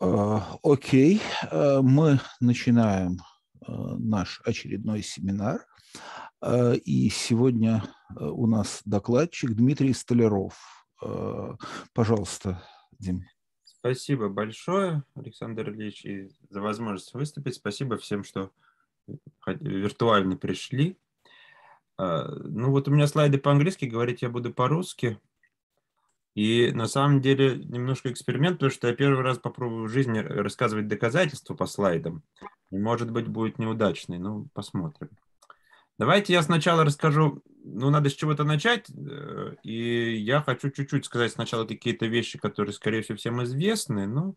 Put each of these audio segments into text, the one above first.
А, окей, а, мы начинаем а, наш очередной семинар. И сегодня у нас докладчик Дмитрий Столяров. Пожалуйста, Дим. Спасибо большое, Александр Ильич, и за возможность выступить. Спасибо всем, что виртуально пришли. Ну вот у меня слайды по-английски, говорить я буду по-русски. И на самом деле немножко эксперимент, потому что я первый раз попробую в жизни рассказывать доказательства по слайдам. Может быть, будет неудачный, ну, посмотрим. Давайте я сначала расскажу, ну, надо с чего-то начать, э, и я хочу чуть-чуть сказать сначала какие-то вещи, которые, скорее всего, всем известны, ну,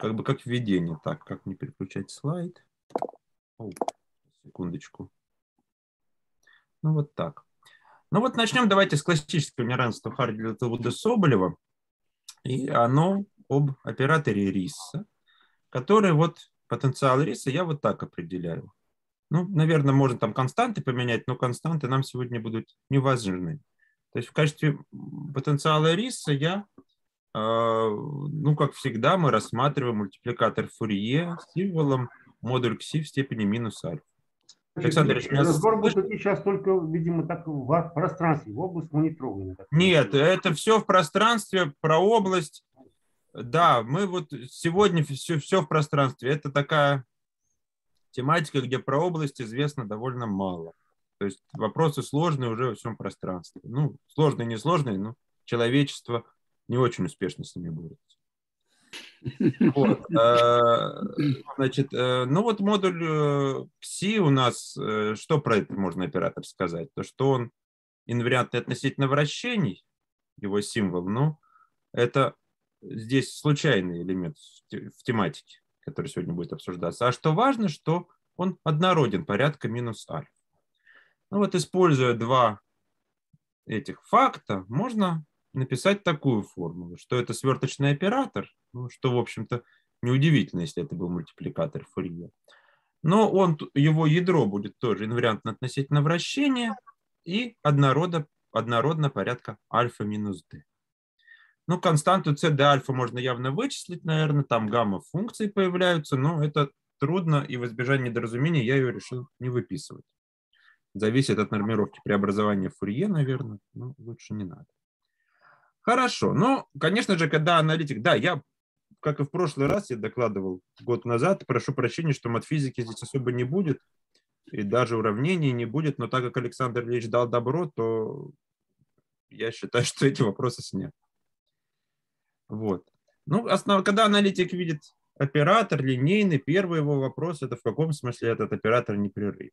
как бы как введение. Так, как мне переключать слайд? О, секундочку. Ну, вот так. Ну вот начнем давайте с классического неравенства Харди-Литвуда Соболева. И оно об операторе риса, который вот потенциал риса я вот так определяю. Ну, наверное, можно там константы поменять, но константы нам сегодня будут не важны. То есть в качестве потенциала риса я, э, ну, как всегда, мы рассматриваем мультипликатор Фурье с символом модуль кси в степени минус альфа. Александр Ильич, Разговор будет идти сейчас только, видимо, так в пространстве, в область мы не трогаем. Нет, это все в пространстве, про область. Да, мы вот сегодня все, все в пространстве. Это такая тематика, где про область известно довольно мало. То есть вопросы сложные уже во всем пространстве. Ну, сложные, не сложные, но человечество не очень успешно с ними борется. Вот. Э, значит, э, ну вот модуль Psi э, у нас, что про это можно оператор сказать? То, что он инвариантный относительно вращений, его символ, ну, это здесь случайный элемент в тематике, который сегодня будет обсуждаться. А что важно, что он однороден, порядка минус альфа. Ну вот, используя два этих факта, можно написать такую формулу, что это сверточный оператор, ну, что, в общем-то, неудивительно, если это был мультипликатор Фурье. Но он, его ядро будет тоже инвариантно относительно вращения и однородно, однородно порядка альфа минус d. Ну, константу c d альфа можно явно вычислить, наверное, там гамма-функции появляются, но это трудно, и в избежание недоразумения я ее решил не выписывать. Зависит от нормировки преобразования Фурье, наверное, но лучше не надо. Хорошо. Но, конечно же, когда аналитик... Да, я, как и в прошлый раз, я докладывал год назад, прошу прощения, что матфизики здесь особо не будет, и даже уравнений не будет, но так как Александр Ильич дал добро, то я считаю, что эти вопросы сняты. Вот. Ну, основ... когда аналитик видит оператор линейный, первый его вопрос – это в каком смысле этот оператор непрерывный.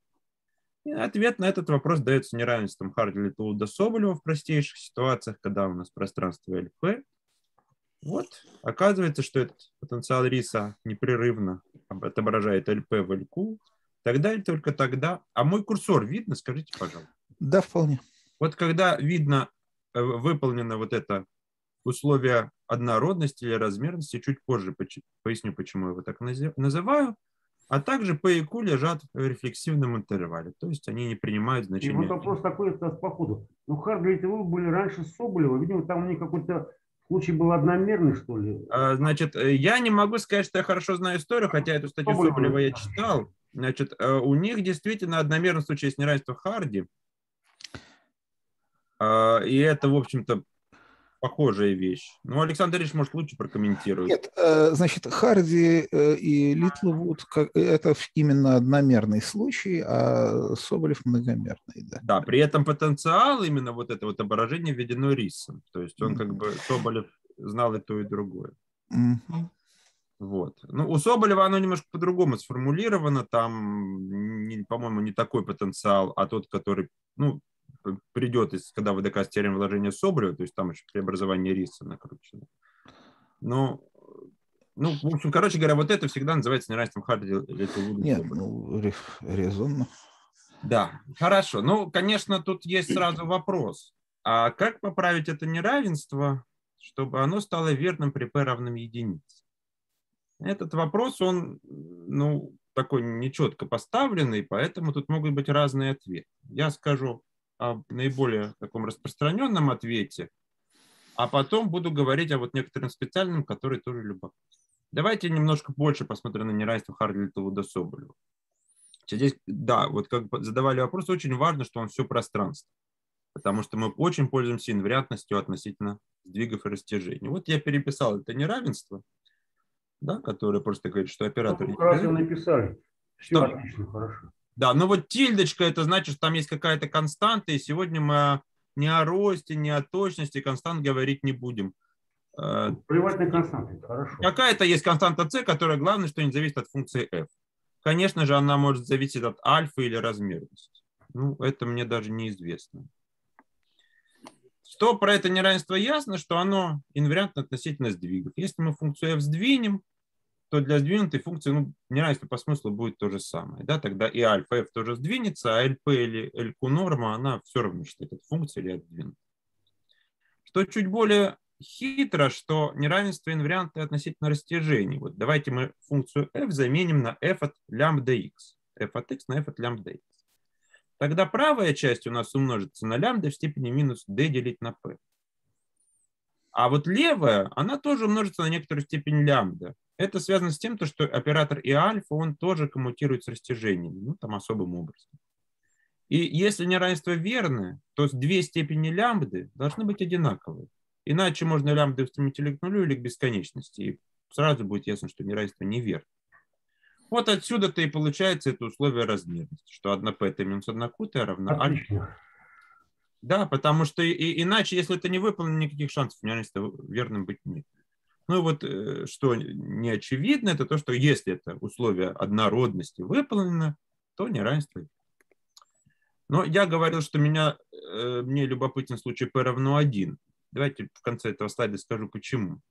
И ответ на этот вопрос дается неравенством Харди Тулда Соболева в простейших ситуациях, когда у нас пространство ЛП. Вот, оказывается, что этот потенциал риса непрерывно отображает ЛП в ЛК. Тогда и только тогда. А мой курсор видно, скажите, пожалуйста. Да, вполне. Вот когда видно, э, выполнено вот это условие однородности или размерности, чуть позже поясню, почему я его так называю, а также P и Q лежат в рефлексивном интервале, то есть они не принимают значения. И вот вопрос такой по ходу. Ну, Хардли и ТВ были раньше Соболева, видимо, там у них какой-то случай был одномерный, что ли? А, значит, э, я не могу сказать, что я хорошо знаю историю, хотя эту статью Соболева, Соболева я читал. Значит, э, у них действительно одномерный случай есть неравенство Харди. А, и это, в общем-то, похожая вещь. Ну, Александр Ильич, может, лучше прокомментирует. Нет, э, значит, Харди э, и Литлвуд – это именно одномерный случай, а Соболев – многомерный. Да. да, при этом потенциал именно вот это вот отображение введено рисом. То есть он как бы, Соболев знал и то, и другое. Вот. Ну, у Соболева оно немножко по-другому сформулировано. Там, по-моему, не такой потенциал, а тот, который, ну, придет, когда вы докажете теорему вложения Соболева, то есть там еще преобразование риса накручено. Но, ну, в общем, короче говоря, вот это всегда называется неравенством Харди Нет, ну, резонно. Да, хорошо. Ну, конечно, тут есть сразу вопрос. А как поправить это неравенство, чтобы оно стало верным при p равном единице? Этот вопрос, он, ну, такой нечетко поставленный, поэтому тут могут быть разные ответы. Я скажу о наиболее таком распространенном ответе, а потом буду говорить о вот некоторым специальным, который тоже любопытен. Давайте немножко больше посмотрим на неравенство Харди-Литовуда Соболева. Здесь, да, вот как задавали вопрос, очень важно, что он все пространство, потому что мы очень пользуемся инвариантностью относительно сдвигов и растяжений. Вот я переписал это неравенство, да, которое просто говорит, что оператор... Ну, хорошо написали. Все что? отлично, хорошо. Да, но вот тильдочка, это значит, что там есть какая-то константа, и сегодня мы ни о росте, ни о точности констант говорить не будем. Э, Приватные константы, хорошо. Какая-то есть константа c, которая главное, что не зависит от функции f. Конечно же, она может зависеть от альфа или размерности. Ну, это мне даже неизвестно. Что про это неравенство ясно, что оно инвариантно относительно сдвигов. Если мы функцию f сдвинем, то для сдвинутой функции ну, неравенство по смыслу будет то же самое. Да? Тогда и альфа f тоже сдвинется, а lp или lq норма, она все равно считает это функция или отдвинута. Что чуть более хитро, что неравенство инварианта относительно растяжений. Вот давайте мы функцию f заменим на f от лямбда x. f от x на f от лямбда x. Тогда правая часть у нас умножится на лямбда в степени минус d делить на p. А вот левая, она тоже умножится на некоторую степень лямбда. Это связано с тем, что оператор и альфа, он тоже коммутирует с растяжениями, ну там особым образом. И если неравенство верное, то две степени лямбды должны быть одинаковые. Иначе можно лямбды устремить или к нулю, или к бесконечности. И сразу будет ясно, что неравенство неверно. Вот отсюда-то и получается это условие размерности, что 1 p минус 1 q равна альфа. Да, потому что и, иначе, если это не выполнено, никаких шансов неравенства верным быть нет. Ну вот э, что не очевидно, это то, что если это условие однородности выполнено, то неравенство. Но я говорил, что меня, э, мне любопытен случай p равно 1. Давайте в конце этого слайда скажу, почему.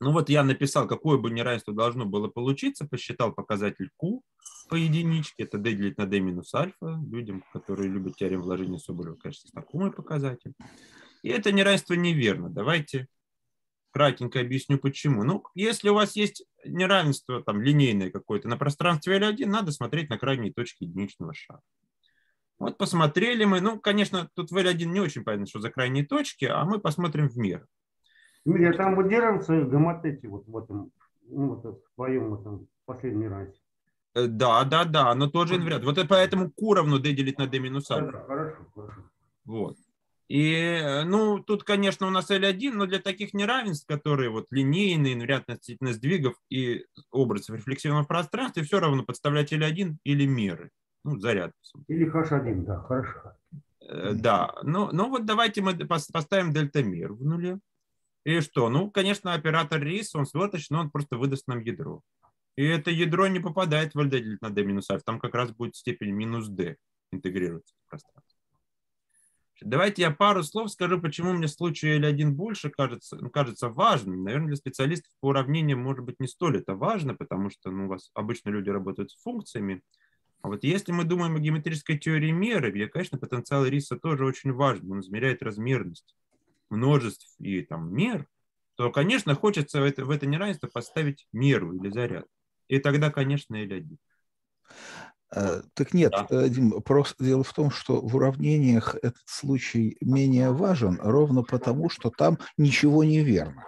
Ну вот я написал, какое бы неравенство должно было получиться, посчитал показатель Q по единичке, это d делить на d минус альфа, людям, которые любят теорему вложения Соболева, конечно, знакомый показатель. И это неравенство неверно. Давайте кратенько объясню, почему. Ну, если у вас есть неравенство там линейное какое-то на пространстве L1, надо смотреть на крайние точки единичного шара. Вот посмотрели мы, ну, конечно, тут в L1 не очень понятно, что за крайние точки, а мы посмотрим в мир. Дмитрий, а там выдерживаются гомотети вот в этом, ну, вот в своем этом последнем раньше. Э, да, да, да, но тоже инвариант. Вот поэтому Q равно D делить на D минус А. Хорошо, хорошо. Вот. И, э, ну, тут, конечно, у нас L1, но для таких неравенств, которые вот линейные, инвариантно относительно сдвигов и образов рефлексивного пространства, все равно подставлять L1 или меры ну, заряд. Или H1, да, хорошо. Э, да, ну, ну вот давайте мы поставим дельтамир в нуле. И что? Ну, конечно, оператор рис, он светочный, но он просто выдаст нам ядро. И это ядро не попадает в LD делить на d минус альфа. Там как раз будет степень минус d интегрируется в пространство. Давайте я пару слов скажу, почему мне случай L1 больше кажется, ну, кажется важным. Наверное, для специалистов по уравнениям может быть не столь это важно, потому что ну, у вас обычно люди работают с функциями, а вот если мы думаем о геометрической теории меры, где, конечно, потенциал риса тоже очень важен, он измеряет размерность множеств и там мер, то, конечно, хочется в это, в это неравенство поставить меру или заряд. И тогда, конечно, L1. Э, так нет, да. Э, Дим, просто дело в том, что в уравнениях этот случай менее важен, ровно потому, что там ничего не верно.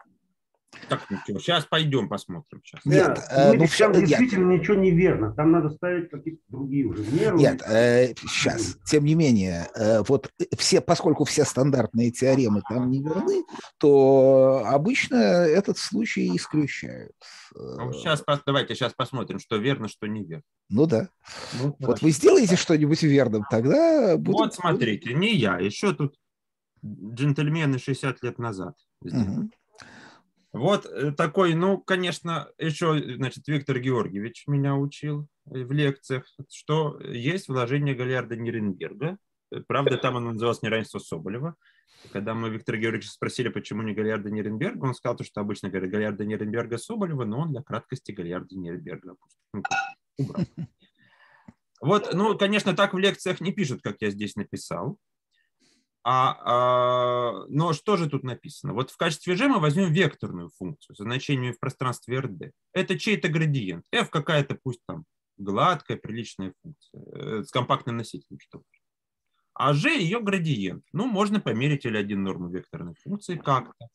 Так, ничего, сейчас пойдем посмотрим. Сейчас. Нет, э, ну, все, действительно нет. ничего неверно. Там надо ставить какие-то другие уже меры. Нет, э, сейчас. Тем не менее, э, вот все, поскольку все стандартные теоремы там не верны, то обычно этот случай исключают. Ну, сейчас, давайте сейчас посмотрим, что верно, что неверно. Ну да. Ну, вот вы сделаете что-нибудь верным, тогда будет... Вот смотрите, не я, еще тут джентльмены 60 лет назад. Угу. Вот э, такой, ну, конечно, еще, значит, Виктор Георгиевич меня учил в лекциях, что есть вложение Галиарда Неренберга. Правда, там оно называлось неравенство Соболева. Когда мы Виктора Георгиевича спросили, почему не Галиарда Неренберга, он сказал, что обычно говорят Галиарда Неренберга Соболева, но он для краткости Галиарда Неренберга ну, убрал. Вот, ну, конечно, так в лекциях не пишут, как я здесь написал. А, а, но что же тут написано? Вот в качестве g мы возьмем векторную функцию со значением в пространстве rd. Это чей-то градиент. f какая-то пусть там гладкая, приличная функция, э, с компактным носителем. Что а g ее градиент. Ну, можно померить L1 норму векторной функции как-то.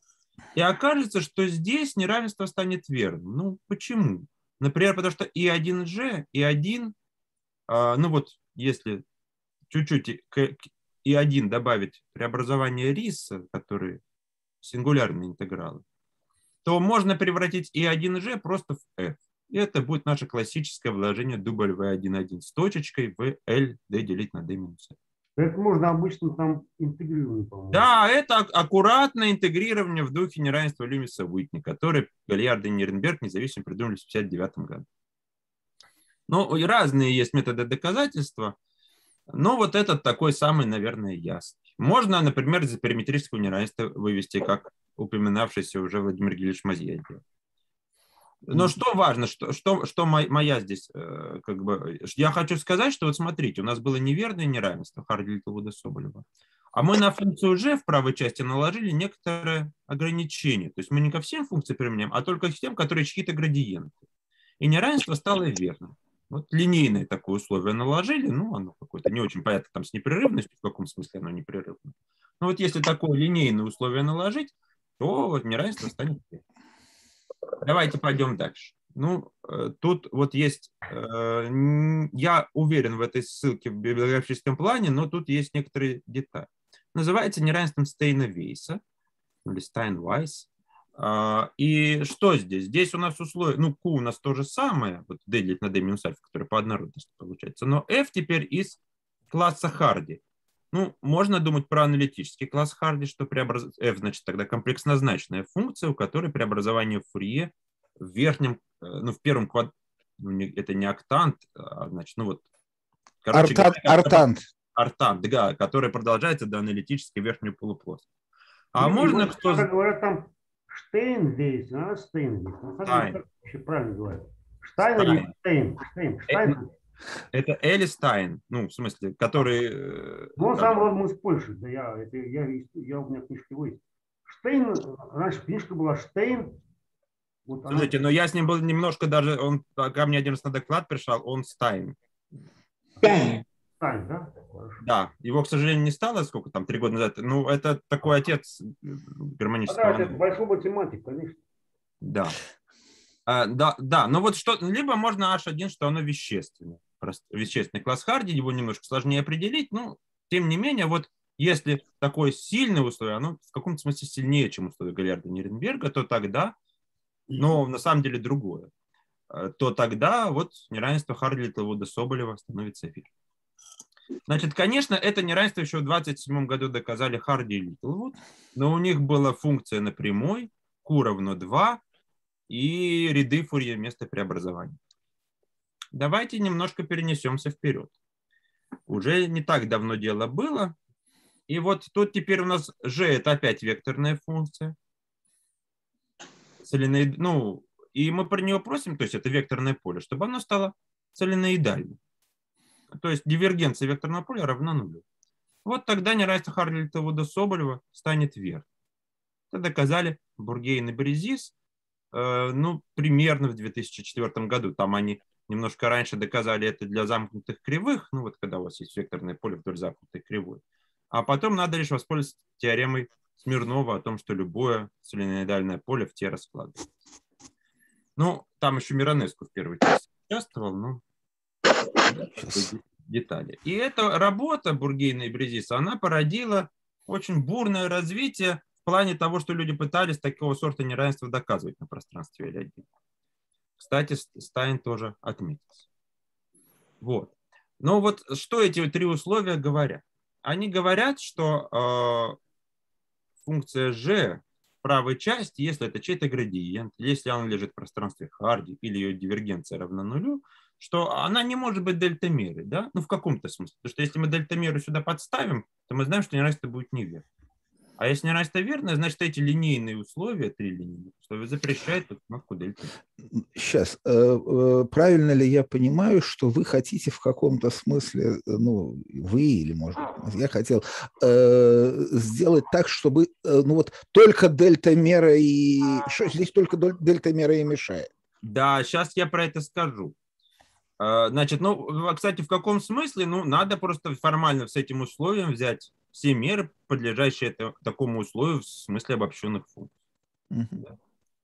И окажется, что здесь неравенство станет верным. Ну, почему? Например, потому что и 1G, и 1, ну вот если чуть-чуть И1 добавить преобразование риса, которые сингулярные интегралы, то можно превратить И1G просто в F. И это будет наше классическое вложение W1,1 с точечкой в L D делить на D минус F. Это можно обычно там интегрировать, по-моему. Да, это аккуратное интегрирование в духе неравенства Люмиса Уитни, который Гальярд и Нирнберг независимо придумали в 1959 году. Ну, и разные есть методы доказательства, но вот этот такой самый, наверное, ясный. Можно, например, за периметрическое неравенство вывести, как упоминавшийся уже Владимир Гильевич Мазья но что важно, что, что, что моя здесь, э, как бы, я хочу сказать, что вот смотрите, у нас было неверное неравенство Хардлита Вуда Соболева, а мы на функцию g в правой части наложили некоторые ограничения. То есть мы не ко всем функциям применяем, а только к тем, которые чьи-то градиенты. И неравенство стало верным. Вот линейное такое условие наложили, ну, оно какое-то не очень понятно, там с непрерывностью, в каком смысле оно непрерывно. Но вот если такое линейное условие наложить, то вот неравенство станет. Давайте пойдем дальше. Ну, э, тут вот есть, э, я уверен в этой ссылке в библиографическом плане, но тут есть некоторые детали. Называется неравенством Стейна-Вейса, или Стайн-Вайс. А, и что здесь? Здесь у нас условие, ну, Q у нас то же самое, вот D делить на D минус альфа, который по однородности получается, но F теперь из класса Харди. Ну, можно думать про аналитический класс Харди, что преобраз... f, значит, тогда комплекснозначная функция, у которой преобразование Фурье в верхнем, э, ну, в первом квад... Ну, это не октант, а, значит, ну вот. Короче, Артан, говоря, артант. Артант, да, который продолжается до аналитической верхней полуплоскости. А ну, можно вот, кто... Говорят, там Штейн здесь, а Штейн здесь. Ну. Правильно говорят. Штайн или Штейн? Штейн. Штайн. Это Элистайн, ну, в смысле, который... Э, ну, он сам родом из Польши, да, я, это, я, я, у меня книжка его есть. Штейн, раньше книжка была Штейн. Вот Слушайте, она... но я с ним был немножко даже, он ко мне один раз на доклад пришел, он Стайн. Стайн. Стайн, да? Да, его, к сожалению, не стало, сколько там, три года назад. Ну, это такой отец гармонического. А, да, это большой математик, конечно. Да. А, да, да, но вот что, либо можно H1, что оно вещественное вещественный класс Харди, его немножко сложнее определить, но тем не менее, вот если такое сильное условие, оно в каком-то смысле сильнее, чем условие Галлиарда Нирнберга, то тогда, но на самом деле другое, э, то тогда вот неравенство Харди Литлвуда Соболева становится верным. Значит, конечно, это неравенство еще в 27 году доказали Харди и Литлвуд, но у них была функция на прямой, Q равно 2 и ряды Фурье вместо преобразования. Давайте немножко перенесемся вперед. Уже не так давно дело было. И вот тут теперь у нас g это опять векторная функция. Соленоид... Ну, и мы про нее просим, то есть это векторное поле, чтобы оно стало соленоидальным. То есть дивергенция векторного поля равна нулю. Вот тогда неравенство Харлита Соболева станет верным. Это доказали Бургейн и Брезис, э, ну, примерно в 2004 году. Там они немножко раньше доказали это для замкнутых кривых, ну вот когда у вас есть векторное поле вдоль замкнутой кривой. А потом надо лишь воспользоваться теоремой Смирнова о том, что любое соленоидальное поле в те раскладывается. Ну, там еще Миронеску в первой части участвовал, но детали. И эта работа Бургейна и Брезиса, она породила очень бурное развитие в плане того, что люди пытались такого сорта неравенства доказывать на пространстве L1. Кстати, Стайн тоже отметился. Вот. Но вот что эти три условия говорят? Они говорят, что э, функция g правой части, если это чей-то градиент, если он лежит в пространстве Харди или ее дивергенция равна нулю, что она не может быть дельтамерой, да? Ну, в каком-то смысле. Потому что если мы дельтамеру сюда подставим, то мы знаем, что неравенство будет неверно. А если неравенство верное, значит, эти линейные условия, три линейные условия, запрещают установку дельты. Сейчас, э, э, правильно ли я понимаю, что вы хотите в каком-то смысле, ну, вы или, может быть, я хотел э, сделать так, чтобы, ну вот, только дельта мера и... Что здесь только дельта мера и мешает? Да, сейчас я про это скажу. Значит, ну, кстати, в каком смысле? Ну, надо просто формально с этим условием взять все меры, подлежащие это, такому условию в смысле обобщенных функций. Угу.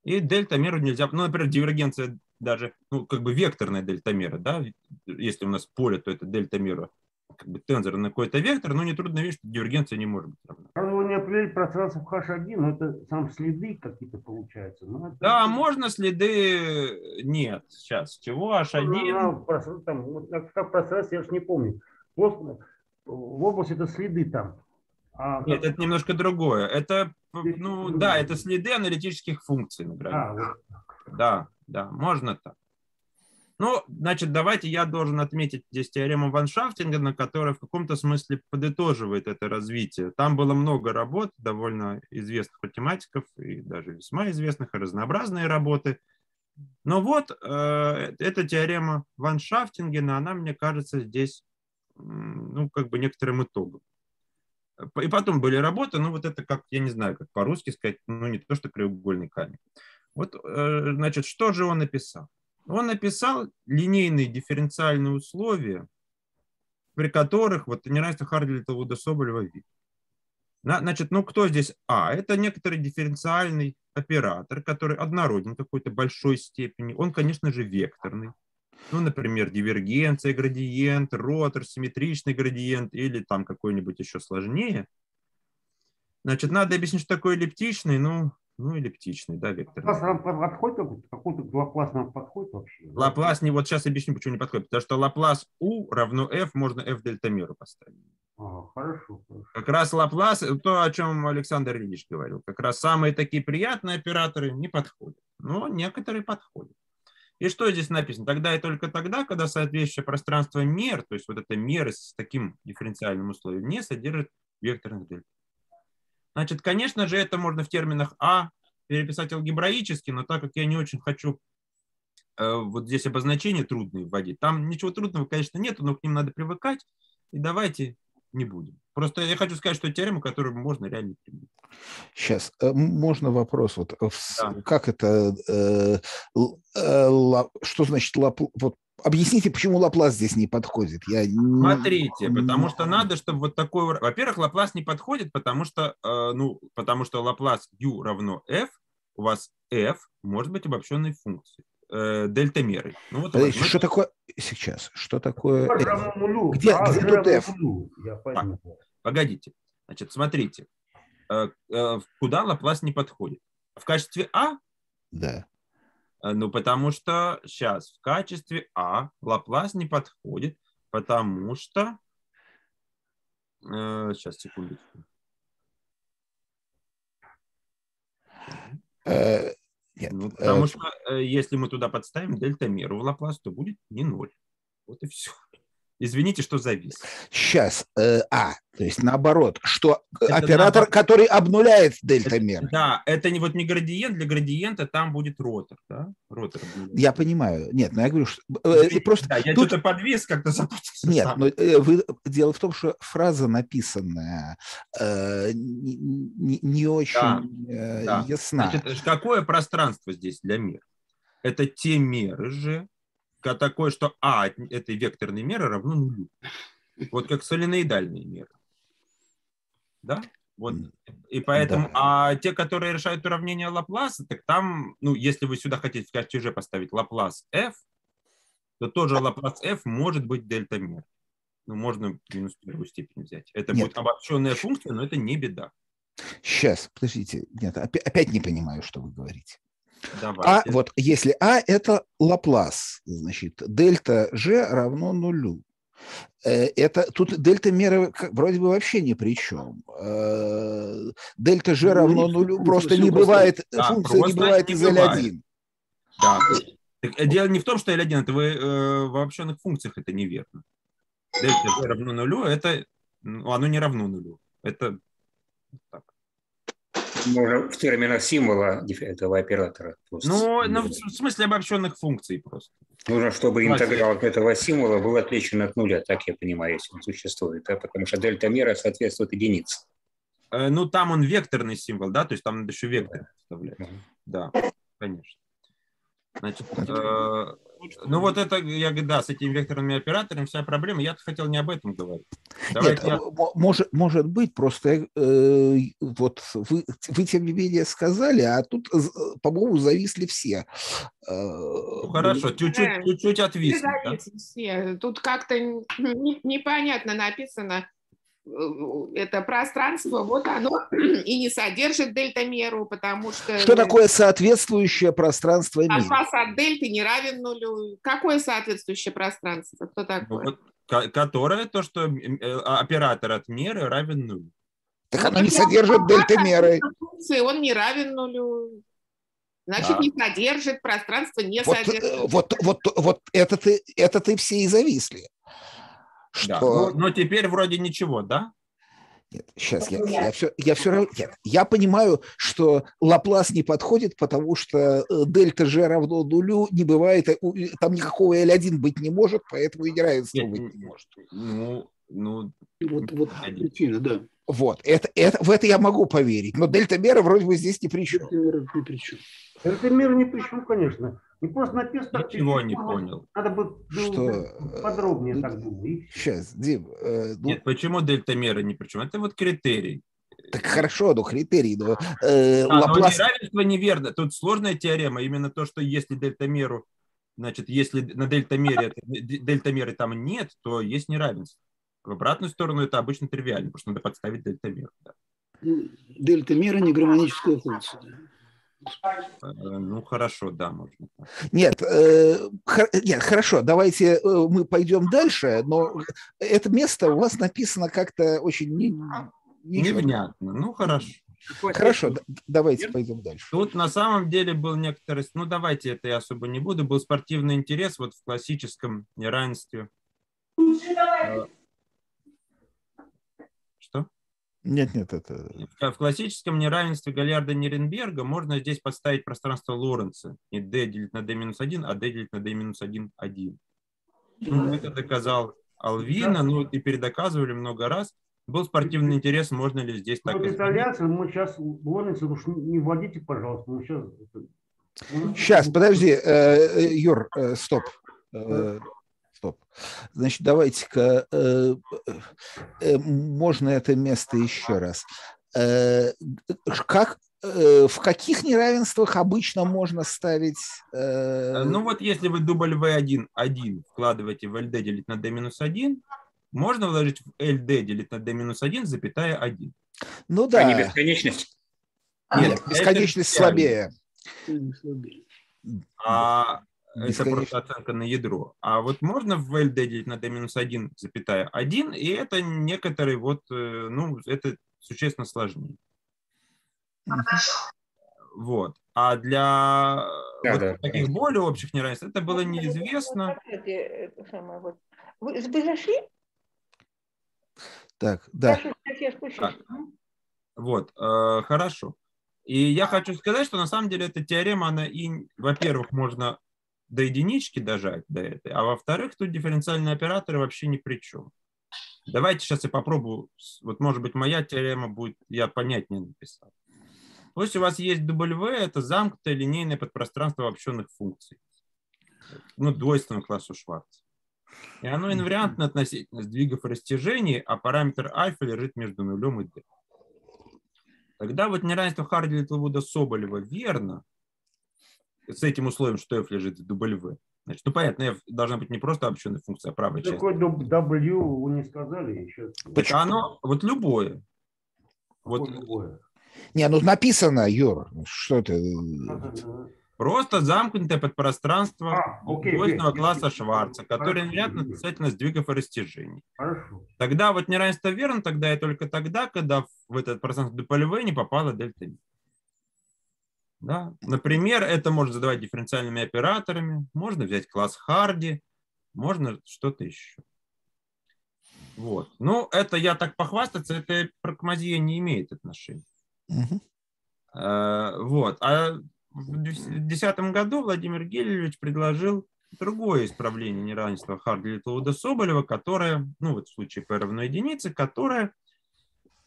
И дельта-меру нельзя, ну, например, дивергенция даже, ну, как бы векторная дельта-мера, да, если у нас поле, то это дельта-мера как бы тензор на какой-то вектор, но нетрудно видеть, что дивергенция не может быть равна. Вы не определили пространство в H1, но это сам следы какие-то получаются. Но это... Да, можно следы... Нет, сейчас. Чего? H1? Ну, ну, там, как пространство, я же не помню. Просто в области это следы там. А, Нет, это немножко другое. Это, ну, да, это следы аналитических функций, например. А, вот. Да, да, можно так. Ну, значит, давайте я должен отметить здесь теорему Ваншафтинга, которая в каком-то смысле подытоживает это развитие. Там было много работ, довольно известных математиков и даже весьма известных, и разнообразные работы. Но вот э, эта теорема Ваншафтингена, она, мне кажется, здесь, ну, как бы некоторым итогом. И потом были работы, ну, вот это как, я не знаю, как по-русски сказать, ну, не то, что краеугольный камень. Вот, э, значит, что же он написал? Он написал линейные дифференциальные условия, при которых вот неравенство Хардлита Луда Соболева вид. Значит, ну кто здесь А? Это некоторый дифференциальный оператор, который однороден в какой-то большой степени. Он, конечно же, векторный. Ну, например, дивергенция, градиент, ротор, симметричный градиент или там какой-нибудь еще сложнее. Значит, надо объяснить, что такое эллиптичный. Ну, ну, эллиптичный, да, вектор. Подходит какой-то? Какой-то Лаплас нам подходит вообще? Лаплас не, вот сейчас объясню, почему не подходит. Потому что Лаплас U равно F, можно F дельта меру поставить. А, хорошо, хорошо. Как раз Лаплас, то, о чем Александр Ильич говорил, как раз самые такие приятные операторы не подходят. Но некоторые подходят. И что здесь написано? Тогда и только тогда, когда соответствующее пространство мер, то есть вот эта мера с таким дифференциальным условием, не содержит векторных дельта. Значит, конечно же, это можно в терминах А переписать алгебраически, но так как я не очень хочу э, вот здесь обозначения трудные вводить, там ничего трудного, конечно, нет, но к ним надо привыкать, и давайте не будем. Просто я хочу сказать, что теорема, которую можно реально применить. Сейчас, э, можно вопрос, вот э, да. как это, э, э, что значит лап, вот объясните, почему Лаплас здесь не подходит. Я Смотрите, потому что надо, чтобы вот такой... Во-первых, Лаплас не подходит, потому что, э, ну, потому что Лаплас u равно f, у вас f может быть обобщенной функцией э, дельта меры. Ну, вот Подождите, вас, что такое сейчас? Что такое? Где, а, где тут f? А, погодите. Значит, смотрите, э, э, куда Лаплас не подходит? В качестве А? Да. Э, ну, потому что сейчас в качестве А Лаплас не подходит, потому что... Э, сейчас, секундочку. Э, нет, ну, потому э... что э, если мы туда подставим дельта меру в Лаплас, то будет не ноль. Вот и все. Извините, что завис. Сейчас. Э, а, то есть наоборот, что это оператор, наоборот. который обнуляет дельта меры. Да, это не вот не градиент, для градиента там будет ротор, да? Ротор будет. Я понимаю. Нет, но я говорю, что э, Извините, просто да, я тут... что-то подвис, как-то запутался. Нет, сам. но э, вы... дело в том, что фраза написанная э, не, не очень да, э, да. ясна. Значит, какое пространство здесь для мира? Это те меры же, такое, что А этой векторной меры равно нулю. Вот как соленоидальные меры. Да? Вот. И поэтому, да. а те, которые решают уравнение Лапласа, так там, ну, если вы сюда хотите в G поставить Лаплас F, то тоже Лаплас F может быть дельта мер. Ну, можно минус первую степень взять. Это Нет. будет обобщенная функция, но это не беда. Сейчас, подождите. Нет, опять не понимаю, что вы говорите. Давайте. А вот если А – это Лаплас, значит, дельта G равно нулю. Э, это тут дельта меры вроде бы вообще ни при чем. Э, дельта G ну, равно нулю просто не бывает, да, функция не бывает из L1. Да. Э, дело не в том, что L1, это вы э, в обобщенных функциях это неверно. Дельта G равно нулю, это ну, оно не равно нулю. Это так можно в терминах символа этого оператора. Ну, ну, в смысле обобщенных функций просто. Нужно, чтобы интеграл этого символа был отличен от нуля, так я понимаю, если он существует, да? потому что дельта мера соответствует единице. Э, ну, там он векторный символ, да, то есть там надо еще вектор вставлять. Да, конечно. Значит, ну вот это, я говорю, да, с этими векторными операторами вся проблема. Я хотел не об этом говорить. Давайте Нет, я... может, может быть, просто э, вот вы, вы тем не менее сказали, а тут, по-моему, зависли все. Ну, хорошо, чуть-чуть, да. чуть-чуть отвисли. Да? Все. Тут как-то непонятно написано, Э, это пространство, вот оно и не содержит дельтамеру, потому что... Что такое соответствующее пространство мира? Альфа от дельты не равен нулю. Какое соответствующее пространство? Кто такое? Вот, которое то, что э, оператор от меры равен нулю. Так ну, оно не содержит дельтамеры. Он не равен нулю. Значит, да. не содержит, пространство не вот, содержит. Э, вот, вот, вот это, ты, это ты все и зависли. Что... Да. Но, но теперь вроде ничего, да? Нет, сейчас я, я все, я все равно, нет, я понимаю, что Лаплас не подходит, потому что э, дельта G равно нулю не бывает, э, там никакого L1 быть не может, поэтому и неравенства нет, быть не может. Ну, ну, вот, вот причина, да. Вот, это, это, в это я могу поверить, но дельта мера вроде бы здесь ни при чем. Дельта мера ни при чем. Дельта мера ни при чем, конечно. Не просто написано... Ничего не понял. Надо бы ну, что... подробнее ну, так думать. Сейчас, Дим. Э, ну... Нет, почему дельта мера ни при чем? Это вот критерий. Так хорошо, ну критерий, но... Э, а, Лаплас... но неравенство неверно. Тут сложная теорема. Именно то, что если дельта меру, значит, если на дельта мере дельта меры там нет, то есть неравенство. В обратную сторону это обычно тривиально, потому что надо подставить дельта меру. Да. Ну, дельта мера не гармоническая функция. Да. Э, ну, хорошо, да, можно. Нет, э, нет, хорошо, давайте э, мы пойдем дальше, но это место у вас написано как-то очень не, невнятно. Ну, хорошо. Хорошо, давайте пойдем дальше. Тут на самом деле был некоторый, ну давайте это я особо не буду, был спортивный интерес вот в классическом неравенстве. Нет, нет, это... В классическом неравенстве Галлиарда-Неренберга можно здесь подставить пространство Лоренца. Не d делить на d минус 1, а d делить на d минус 1, 1. Ну, это доказал Алвина, ну и передоказывали много раз. Был спортивный интерес, можно ли здесь так... Вот итальянцы, мы сейчас Лоренца уж не вводите, пожалуйста. Мы сейчас... Сейчас, подожди, э, э, Юр, э, стоп стоп. Значит, давайте-ка, э, э, можно это место еще раз. Э, как, э, в каких неравенствах обычно можно ставить? Э... Ну вот если вы дубль V1 1 вкладываете в LD делить на D минус 1, можно вложить в LD делить на D минус 1, запятая 1. Ну да. А не бесконечность? Нет, бесконечность слабее. А это просто оценка на ядро. А вот можно в LD делить на d-1, запятая 1, и это некоторые вот, э, ну, это существенно сложнее. Вот. А для да, вот да, таких да. более общих неравенств это было неизвестно. Вы, вы зашли? Так, да. Так. Вот, э, хорошо. И я хочу сказать, что на самом деле эта теорема, она и, во-первых, можно до единички дожать до этой, а во-вторых, тут дифференциальные операторы вообще ни при чем. Давайте сейчас я попробую, вот может быть моя теорема будет, я понятнее написал. Пусть у вас есть W, это замкнутое линейное подпространство обобщенных функций. Ну, двойственного класса Шварца. И оно инвариантно относительно сдвигов и растяжений, а параметр альфа лежит между нулем и d. Тогда вот неравенство Харди Литлвуда Соболева верно, с этим условием, что f лежит в W. Значит, ну понятно, f должна быть не просто обобщенная функция, а правая часть. Какое W вы не сказали еще? Почему? Оно, вот любое. Вот. Любое. Не, ну написано, Юр, что это? Просто замкнутое подпространство а, окей, двойственного окей, класса окей, Шварца, которое вероятно касательно сдвигов и растяжений. Хорошо. Тогда вот неравенство верно тогда и только тогда, когда в этот пространство W не попало дельта да? Например, это можно задавать дифференциальными операторами, можно взять класс Харди, можно что-то еще. Вот. Ну, это я так похвастаться, это Мазье не имеет отношения. Угу. вот. А в 2010 году Владимир Гелевич предложил другое исправление неравенства Харди Литоуда Соболева, которое, ну вот в случае P равно единице, которое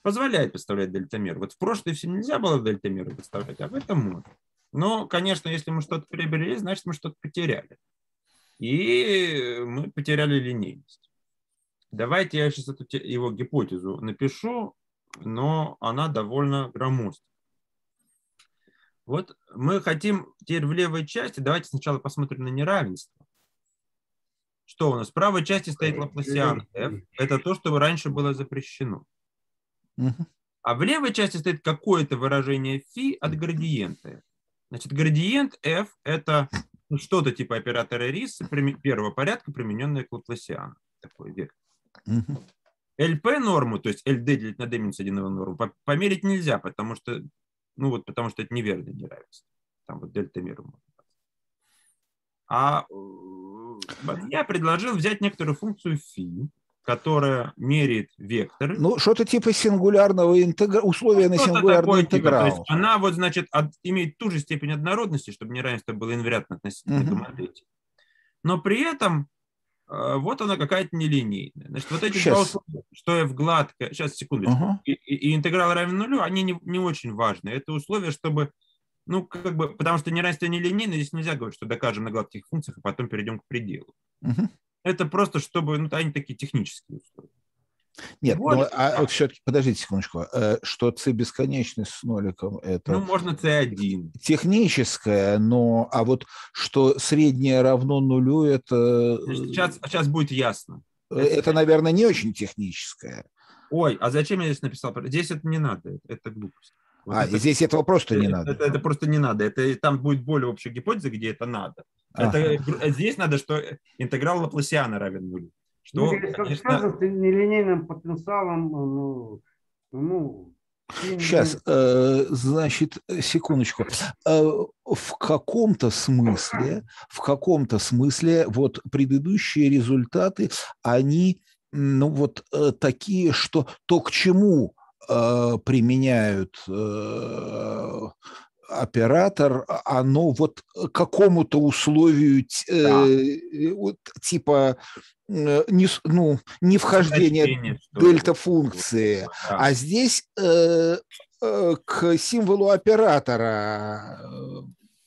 позволяет представлять дельтамер. Вот в прошлое все нельзя было дельтамеры представлять, а в этом можно. Но, конечно, если мы что-то приобрели, значит, мы что-то потеряли. И мы потеряли линейность. Давайте я сейчас эту его гипотезу напишу, но она довольно громоздкая. Вот мы хотим теперь в левой части, давайте сначала посмотрим на неравенство. Что у нас? В правой части стоит Лапласиан f. Это то, что раньше было запрещено. А в левой части стоит какое-то выражение фи от градиента. Значит, градиент f – это что-то типа оператора Риса первого порядка, примененное к Лапласиану. Такой вектор. LP норму, то есть LD делить на D минус 1 норму, померить нельзя, потому что, ну вот, потому что это неверное неравенство. Там вот дельта меру А э, я предложил взять некоторую функцию φ, которая меряет векторы. Ну, что-то типа сингулярного интегра... условия ну, на сингулярный интеграл. Типа. она вот, значит, от... имеет ту же степень однородности, чтобы неравенство было инвариантно относительно угу. гомодлете. Но при этом э, вот она какая-то нелинейная. Значит, вот эти два условия, что f гладко, сейчас, секундочку, угу. и, и, интеграл равен нулю, они не, не очень важны. Это условие, чтобы, ну, как бы, потому что неравенство нелинейное, здесь нельзя говорить, что докажем на гладких функциях, а потом перейдем к пределу. Угу. Это просто чтобы, ну, они такие технические условия. Нет, вот. ну, а вот все-таки, подождите секундочку, э, что c бесконечный с ноликом, это... Ну, можно c1. Техническое, но, а вот что среднее равно нулю, это... Сейчас, сейчас будет ясно. Э, это, наверное, не очень техническое. Ой, а зачем я здесь написал? Здесь это не надо, это глупость. Вот а, это, здесь этого просто это, не надо. Это, это просто не надо. Это там будет более общая гипотеза, где это надо. Это, ага. Здесь надо, что интеграл Лапласиана равен нулю. Что, ну, конечно... с нелинейным потенциалом, ну, ну Сейчас, э, значит, секундочку. Э, в каком-то смысле, в каком-то смысле, вот предыдущие результаты, они, ну вот э, такие, что то, к чему применяют оператор, а, оно вот какому-то условию да. э, вот, типа не, ну, не вхождение дельта-функции, да. а здесь э, э, к символу оператора э,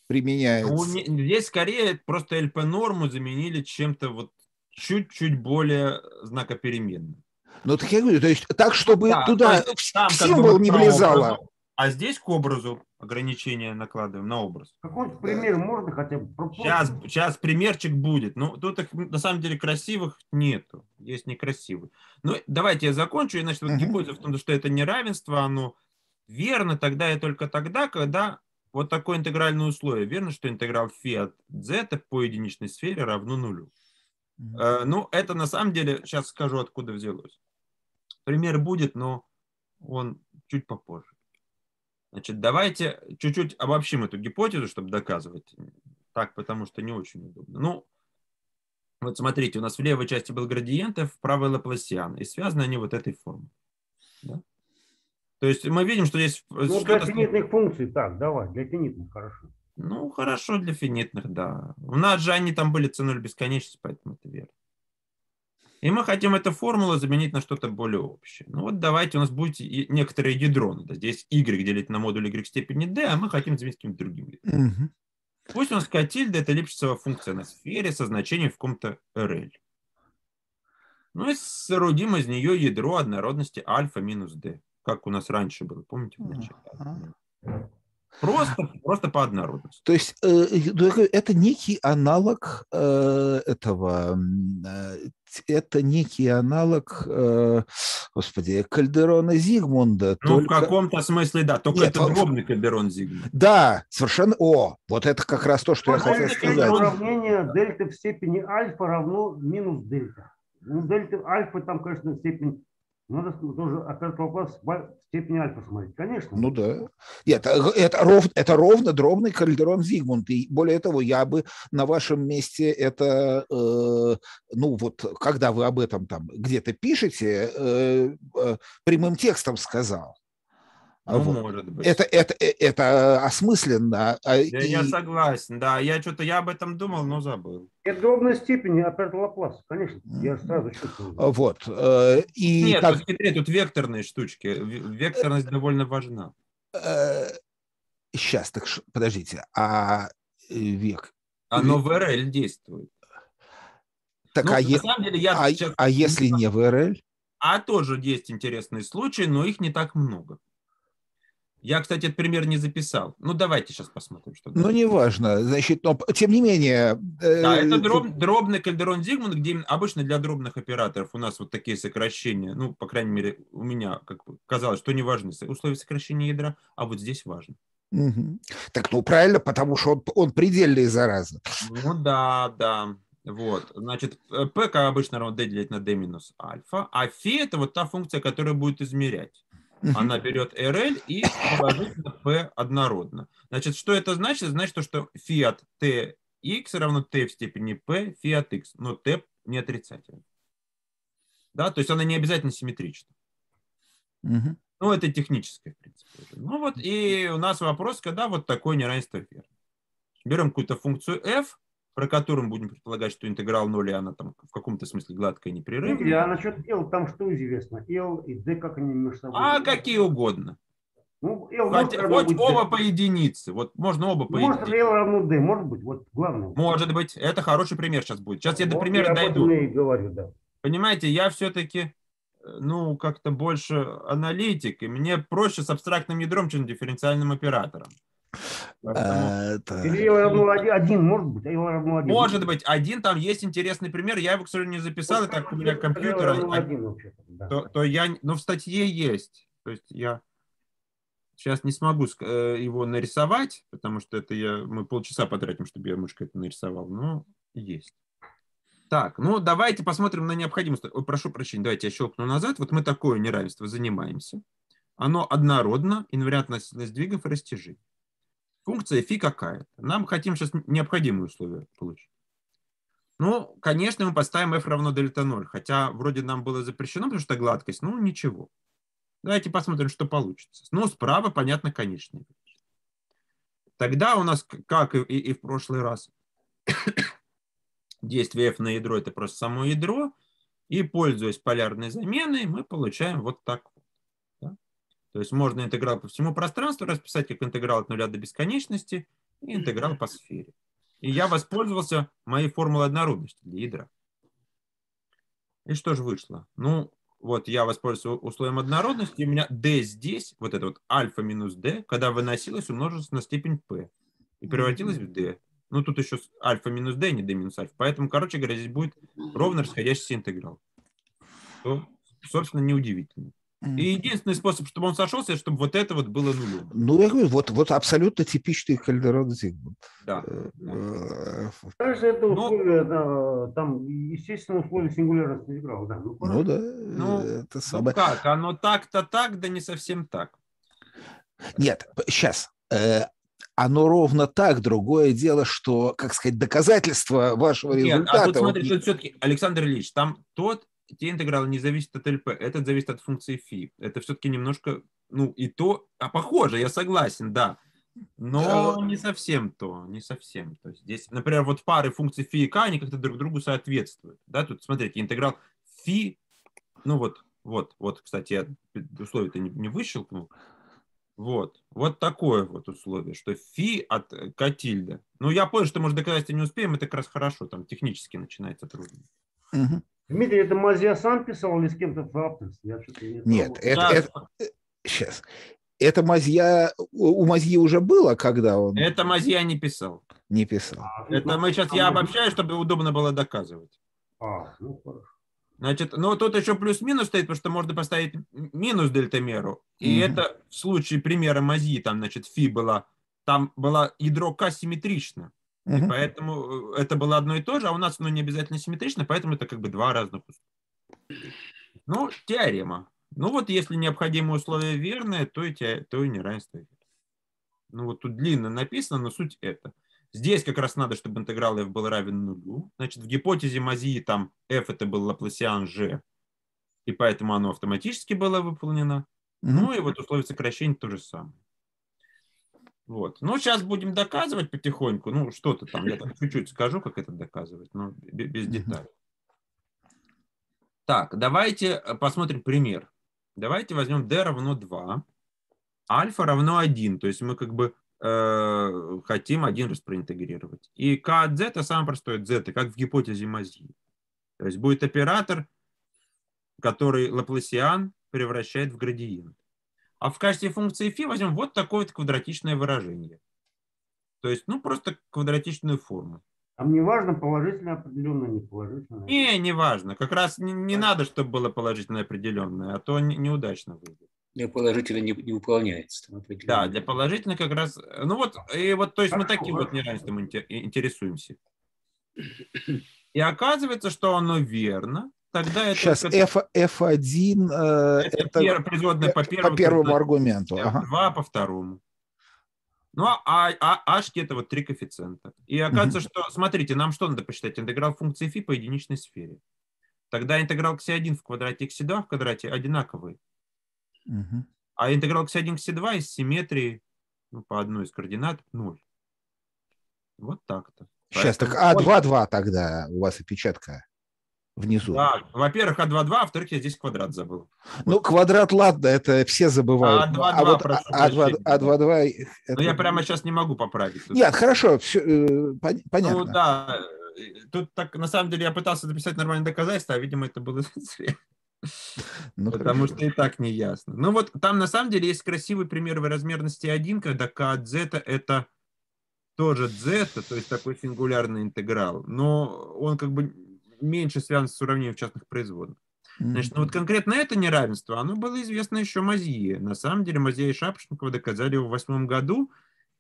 применяется. Ну, не, здесь скорее просто LP-норму заменили чем-то вот чуть-чуть более знакопеременным. Ну, так я говорю, то есть так, чтобы да, туда там, символ не влезало. А здесь к образу ограничения накладываем на образ. Какой-то пример можно хотя бы? Сейчас, сейчас примерчик будет. Ну, тут их, на самом деле красивых нету. Есть некрасивые. Ну, давайте я закончу. И, значит, вот гипотеза в том, что это неравенство, оно верно тогда и только тогда, когда вот такое интегральное условие. Верно, что интеграл фи от z по единичной сфере равно нулю. Uh-huh. Ну, это на самом деле, сейчас скажу, откуда взялось. Пример будет, но он чуть попозже. Значит, давайте чуть-чуть обобщим эту гипотезу, чтобы доказывать. Так, потому что не очень удобно. Ну, вот смотрите, у нас в левой части был градиент, а в правой Лапласиан. И связаны они вот этой формой. Да? То есть мы видим, что здесь... Ну, для финитных функций, так, давай, для финитных хорошо. Ну, хорошо для финитных, да. У нас же они там были ценой бесконечности, поэтому это верно. И мы хотим эту формулу заменить на что-то более общее. Ну вот давайте у нас будет некоторые ядроны. Да, здесь y делить на модуль y степени d, а мы хотим заменить каким-то другим. Угу. Пусть у нас катильда – это липшицевая функция на сфере со значением в каком-то RL. Ну и соорудим из нее ядро однородности альфа минус d, как у нас раньше было, помните? В начале? Просто, просто по однородности. То есть э, это некий аналог э, этого, э, это некий аналог, э, господи, Кальдерона Зигмунда. Ну, только... в каком-то смысле, да, только Нет, это дробный Кальдерон Зигмунда. Да, совершенно, о, вот это как раз то, что ну, я хотел сказать. Уравнение дельты в степени альфа равно минус дельта. Ну, дельта альфа там, конечно, степень надо тоже от этого вопроса степени альфа смотреть, конечно. Ну да. Нет, это, это, ров, это ровно дробный кальдерон Зигмунд. И более того, я бы на вашем месте это, э, ну вот, когда вы об этом там где-то пишете, э, э, прямым текстом сказал. Ну, вот. может быть. Это, это, э, это осмысленно. А, я, и... я согласен, да. Я что-то я об этом думал, но забыл. Это дробной степени опять Лаплас, конечно. Я сразу чувствую. Вот. Э, и Нет, тут, смотри, тут векторные штучки. Векторность довольно важна. Сейчас, так подождите. А э, век... Оно в РЛ действует. Так, Ну, а, на е- самом деле, я а- сейчас- а если не ВРЛ? А тоже есть интересные случаи, но их не так много. Я, кстати, этот пример не записал. Ну, давайте сейчас посмотрим, что Ну, неважно. Значит, но тем не менее... э, Да, это э, дроб- дробный кальдерон Зигмунд, где обычно для дробных операторов у нас вот такие сокращения, ну, по крайней мере, у меня как казалось, что не важны условия сокращения ядра, а вот здесь важно. мгм. Так, ну, правильно, потому что он, он предельный, зараза. Ну да, да. Вот, значит, p, как обычно, равно d делить на d минус альфа, а φ это вот та функция, которая будет измерять. Она берет RL и положительно P однородно. Значит, что это значит? Значит, то, что фи от Tx равно T в степени P, фи от x. Но T не отрицательно. Да, то есть она не обязательно симметрична. Мгм. Ну, это техническое, в принципе. уже. Ну вот, и у нас вопрос, когда вот такое неравенство верно. Берем какую-то функцию f, про которую мы будем предполагать, что интеграл 0, и она там в каком-то смысле гладкая, непрерывная. а насчет L там что известно? L и D, как они между собой? А какие угодно. Ну, L может равно хоть быть D. оба по единице. Вот можно оба по Может единице. L равно D, может быть, вот главное. Может быть, это хороший пример сейчас будет. Сейчас я до Вот примера я дойду. и говорю, да. Понимаете, я все-таки, ну, как-то больше аналитик, и мне проще с абстрактным ядром, чем дифференциальным оператором. А. Или L равно один, один, может быть, а L равно один. может быть, один там есть интересный пример, я его, к сожалению, не записал, и так как у меня компьютер, а- один вообще-то, да. то, то я, ну, в статье есть. То есть я сейчас не смогу э, его нарисовать, потому что это я, мы полчаса потратим, чтобы я мышкой это нарисовал, но есть. Так, ну давайте посмотрим на необходимость. Ой, прошу прощения, давайте я щелкну назад. Вот мы такое неравенство занимаемся. Оно однородно, инвариантность сдвигов и растяжений. Функция фи какая-то. Нам хотим сейчас необходимые условия получить. Ну, конечно, мы поставим f равно дельта 0, хотя вроде нам было запрещено, потому что гладкость, ну ничего. Давайте посмотрим, что получится. Ну, справа, понятно, величина. Тогда у нас, как и, и- и в прошлый раз, действие f на ядро – это просто само ядро, и, пользуясь полярной заменой, мы получаем вот так. То есть можно интеграл по всему пространству расписать как интеграл от нуля до бесконечности и интеграл по сфере. И я воспользовался моей формулой однородности для ядра. И что же вышло? Ну, вот я воспользовался условием однородности, и у меня d здесь, вот это вот альфа минус d, когда выносилось, умножилось на степень p и превратилось в d. Ну, тут еще альфа минус d, не d минус альфа. Поэтому, короче говоря, здесь будет ровно расходящийся интеграл. Что, собственно, неудивительно. И единственный способ, чтобы он сошелся, чтобы вот это вот было нулем. Ну, я говорю, вот, вот абсолютно типичный Кальдерон Зигмунд. Да. Э, да. э, Также это Ну- условие, да, там, естественно, условие сингулярности интеграла, да. Ну, Ну да, Ну, это Ну самое. как, оно так-то так, да не совсем так. Нет, сейчас. Оно ровно так. Другое дело, что, как сказать, доказательства вашего Нет, результата. а тут смотри, вот тут все-таки, Александр Ильич, там тот, те интегралы не зависят от ЛП, этот зависит от функции фи. Это все-таки немножко, ну и то, а похоже, я согласен, да. Но Да. не совсем то, не совсем. То есть здесь, например, вот пары функций фи и к, они как-то друг другу соответствуют. Да, тут смотрите, интеграл фи, ну вот, вот, вот, кстати, я условие-то не, не выщелкнул. Вот, вот такое вот условие, что фи от э, Катильда. Ну, я понял, что, может, доказательства не успеем, это как раз хорошо, там технически начинается трудно. Мгм. Дмитрий, это Мазия сам писал или с кем-то в авторстве? Не Нет, это, Сейчас, это- сейчас. Это Мазья, у Мазьи уже было, когда он Это Мазья не писал. не писал. А, ну, Это мы сейчас, я Мазья- обобщаю, чтобы удобно было доказывать. А, ну хорошо. Значит, ну тут еще плюс-минус стоит, потому что можно поставить минус дельтамеру. И Мгм. это в случае примера Мазьи, там, значит, фи была, там было ядро К симметрично. И Мгм. поэтому э, это было одно и то же, а у нас оно не обязательно симметрично, поэтому это как бы два разных условия. Ну, теорема. Ну вот если необходимые условия верные, то и, те- то и неравенство верно. Ну вот тут длинно написано, но суть это. Здесь как раз надо, чтобы интеграл f был равен нулю. Значит, в гипотезе Мазии там f это был Лапласиан g, и поэтому оно автоматически было выполнено. Мгм. Ну и вот условие сокращения то же самое. Вот. Ну, сейчас будем доказывать потихоньку. Ну, что-то там, я так чуть-чуть скажу, как это доказывать, но бе- без деталей. Так, давайте э, посмотрим пример. Давайте возьмем d равно 2, альфа равно 1, то есть мы как бы э, хотим один раз проинтегрировать. И k от z это самое простое z, как в гипотезе Мазьи. То есть будет оператор, который Лапласиан превращает в градиент. А в качестве функции φ возьмем вот такое вот квадратичное выражение. То есть, ну, просто квадратичную форму. Там не важно, положительно определенно, не положительно. Не, не важно. Как раз не, не надо, чтобы было положительно определенное, а то не- неудачно выйдет. Для положительно не, не выполняется. там Да, для положительно как раз... Ну вот, и вот, то есть мы Хорошо, таким вот хорошо. неравенством инте- интересуемся. И оказывается, что оно верно. Тогда это... Сейчас F, F1 э, это это пер- производная по по первому, первому координате, аргументу. Ага. Два по второму. Ну, а, а, а h это вот три коэффициента. И оказывается, что, смотрите, нам что надо посчитать? Интеграл функции φ по единичной сфере. Тогда интеграл кси1 в квадрате x2 в квадрате одинаковый. Мгм. А интеграл кси1 кси2 из симметрии ну, по одной из координат 0. Вот так-то. Сейчас, так Поэтому- А2-2 тогда у вас опечатка внизу. Да, во-первых, А2-2, а во-вторых, я здесь квадрат забыл. Ну, квадрат, ладно, это все забывают. А, Ну, 2-2, а вот прошу А- А2 прощения. А2-2 Но это- я прямо сейчас не могу поправить. Нет, хорошо, все, пон- понятно. Ну да, э, тут так, на самом деле я пытался написать нормальное доказательство, а, видимо, это было зря. Ну, Потому хорошо. что и так не ясно. Ну вот там на самом деле есть красивый пример размерности 1, когда k от z это тоже z, то есть такой сингулярный интеграл, но он как бы меньше связан с уравнением в частных производных. Значит, ну вот конкретно это неравенство, оно было известно еще Мазье. На самом деле Мазье и Шапошникова доказали его в восьмом году,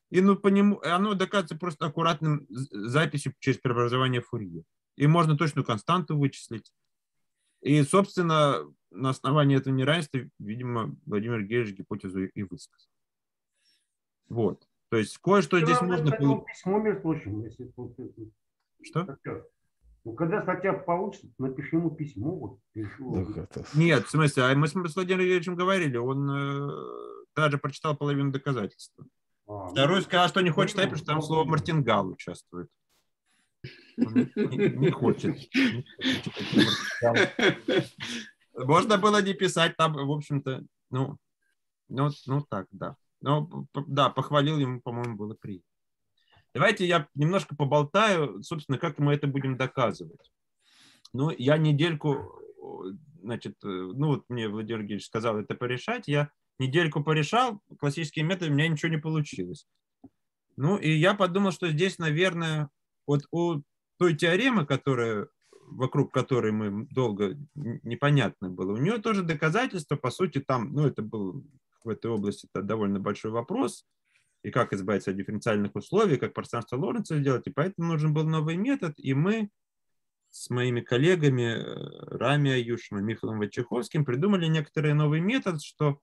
и ну, по нему, оно доказывается просто аккуратным записью через преобразование Фурье. И можно точную константу вычислить. И, собственно, на основании этого неравенства, видимо, Владимир Геевич гипотезу и высказал. Вот. То есть кое-что здесь можно... письмо, между прочим, если Что? Ну, когда статья получится, напиши ему письмо. Вот, пишу. Так это- Нет, в смысле, а мы с Владимиром Геевичем говорили, он э, даже прочитал половину доказательства. А, ну, Второй сказал, что не хочет ставить, потому что там слово Мартингал участвует. Он Не, не хочет. Можно было не писать там, в общем-то, ну, ну, ну так, да. Но, да, похвалил ему, по-моему, было приятно. Давайте я немножко поболтаю, собственно, как мы это будем доказывать. Ну, я недельку, о, значит, э, ну вот мне Владимир Георгиевич сказал это порешать, я недельку порешал, классические методы, у меня ничего не получилось. Ну, и я подумал, что здесь, наверное, вот у той теоремы, которая, вокруг которой мы долго непонятно было, у нее тоже доказательство, по сути, там, ну, это был в этой области довольно большой вопрос, и как избавиться от дифференциальных условий, как пространство Лоренца сделать, и поэтому нужен был новый метод, и мы с моими коллегами э, Рами Аюшем и Михаилом Вачеховским придумали некоторый новый метод, что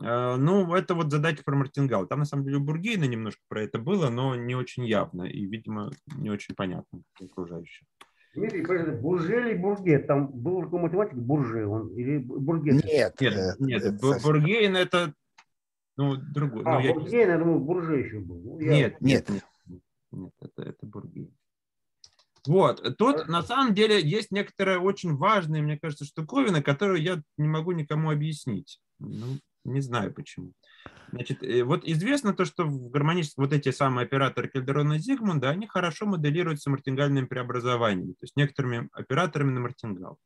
э, ну, это вот задача про Мартингал. Там, на самом деле, у Бургейна немножко про это было, но не очень явно и, видимо, не очень понятно подожди, Бурже или Бурге? Там был такой математик Бурже, он или Бурге? Нет, Нет, э, нет, Бургейн это ну, другой. А, ну, я не Бурге, я думаю, Бурже еще был. Ну, я- Нет, нет, Нет. это, это Бургейн. Вот, тут на самом деле есть некоторая очень важная, мне кажется, штуковина, которую я не могу никому объяснить. Ну, не знаю почему. Значит, э, вот известно то, что в гармоническом, вот эти самые операторы Кельдерона и Зигмунда, они хорошо моделируются мартингальными преобразованиями, то есть некоторыми операторами на мартингал.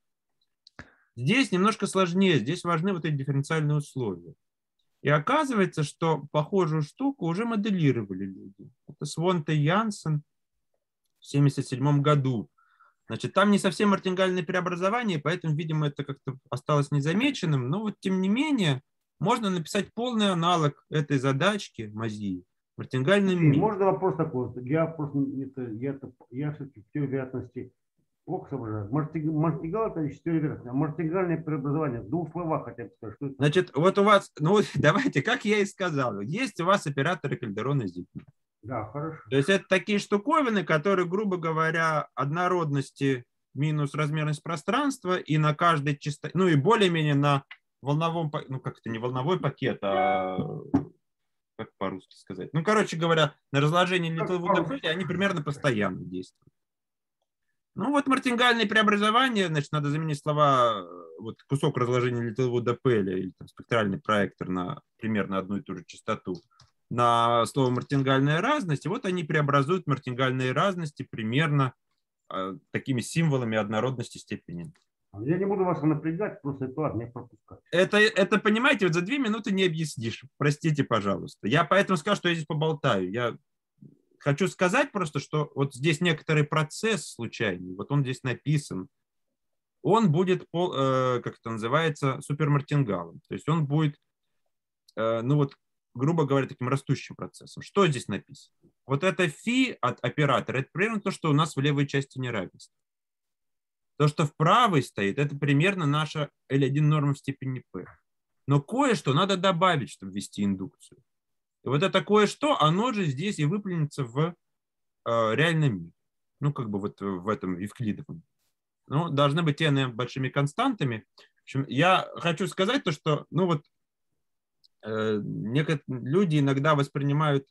Здесь немножко сложнее, здесь важны вот эти дифференциальные условия. И оказывается, что похожую штуку уже моделировали люди. Это Свонте Янсен в 1977 году. Значит, там не совсем мартингальные преобразования, поэтому, видимо, это как-то осталось незамеченным. Но вот, тем не менее, можно написать полный аналог этой задачки Мазии мире. Можно вопрос такой? Я просто это, я, это, я все-таки в вероятности плохо соображаю. Мартиг, мартигал это еще а мартигальное преобразование в двух словах хотя бы скажи, что это? Значит, вот у вас, ну давайте, как я и сказал, есть у вас операторы Кальдерона Зигмунда. Да, хорошо. То есть это такие штуковины, которые, грубо говоря, однородности минус размерность пространства и на каждой частоте, ну и более-менее на волновом, ну как это не волновой пакет, а как по-русски сказать. Ну, короче говоря, на разложении по-русски. они примерно постоянно действуют. Ну вот мартингальные преобразования, значит, надо заменить слова, э, вот кусок разложения Литлвуда Пеля или там, спектральный проектор на примерно одну и ту же частоту на слово мартингальная разность, и вот они преобразуют мартингальные разности примерно э, такими символами однородности степени. Я не буду вас напрягать, просто это ладно, не пропускать. Это, это, понимаете, вот за две минуты не объяснишь. Простите, пожалуйста. Я поэтому скажу, что я здесь поболтаю. Я хочу сказать просто, что вот здесь некоторый процесс случайный, вот он здесь написан, он будет, э, как это называется, супермартингалом. То есть он будет, э, ну вот, грубо говоря, таким растущим процессом. Что здесь написано? Вот это фи от оператора, это примерно то, что у нас в левой части неравенства. То, что в правой стоит, это примерно наша L1 норма в степени P. Но кое-что надо добавить, чтобы ввести индукцию. И вот это кое-что, оно же здесь и выплюнется в э, реальном мире. Ну, как бы вот в этом Евклидовом. Ну, должны быть n большими константами. В общем, я хочу сказать то, что, ну вот, э, некоторые люди иногда воспринимают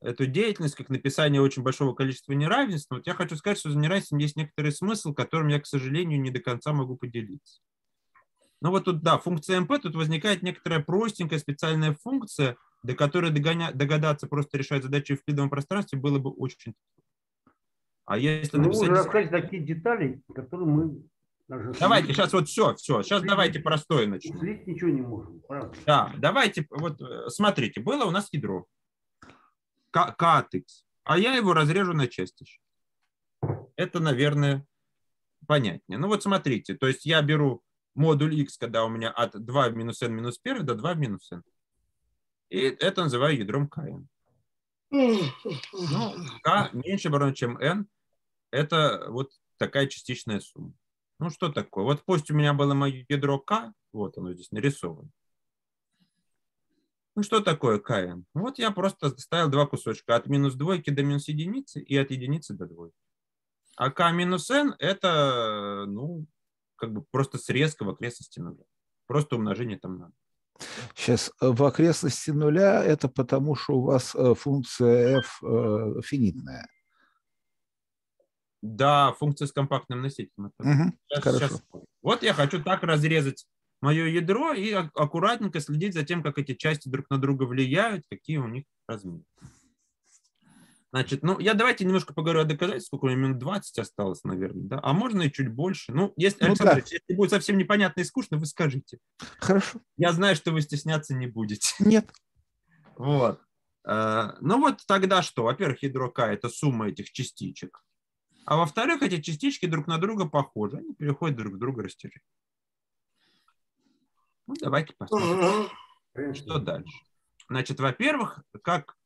эту деятельность как написание очень большого количества неравенств. Вот я хочу сказать, что за неравенством есть некоторый смысл, которым я, к сожалению, не до конца могу поделиться. Ну вот тут, да, функция МП, тут возникает некоторая простенькая специальная функция, до которой догоня, догадаться просто решать задачи в фидовом пространстве было бы очень А если ну, написать... уже рассказать такие детали, которые мы даже давайте, сейчас вот все, все, сейчас слить, давайте простое начнем. Слить ничего не можем, правда? Да, давайте, вот э, смотрите, было у нас ядро, катекс, а я его разрежу на части. Это, наверное, понятнее. Ну вот смотрите, то есть я беру модуль x, когда у меня от 2 в минус n минус 1 до 2 в минус n. И это называю ядром kn. Ну, k меньше равно, чем n. Это вот такая частичная сумма. Ну, что такое? Вот пусть у меня было мое ядро k, вот оно здесь нарисовано. Ну, что такое КН? Вот я просто ставил два кусочка от минус двойки до минус единицы и от единицы до двойки. А К минус N это, ну, как бы просто срезка в окрестности нуля. Просто умножение там надо. Сейчас э, в окрестности нуля это потому, что у вас э, функция f э, финитная. Да, функция с компактным носителем. Угу, сейчас, хорошо. Сейчас. Вот я хочу так разрезать мое ядро и аккуратненько следить за тем, как эти части друг на друга влияют, какие у них размеры. Значит, ну, я давайте немножко поговорю о доказательствах, сколько у меня минут 20 осталось, наверное, да, а можно и чуть больше. Ну, если, ну, Александр, да. если будет совсем непонятно и скучно, вы скажите. Хорошо. Я знаю, что вы стесняться не будете. Нет. Вот. Э, ну вот тогда что? Во-первых, ядро К – это сумма этих частичек. А во-вторых, эти частички друг на друга похожи. Они переходят друг к другу растяжение. Ну, давайте посмотрим. Что дальше? Значит, во-первых, как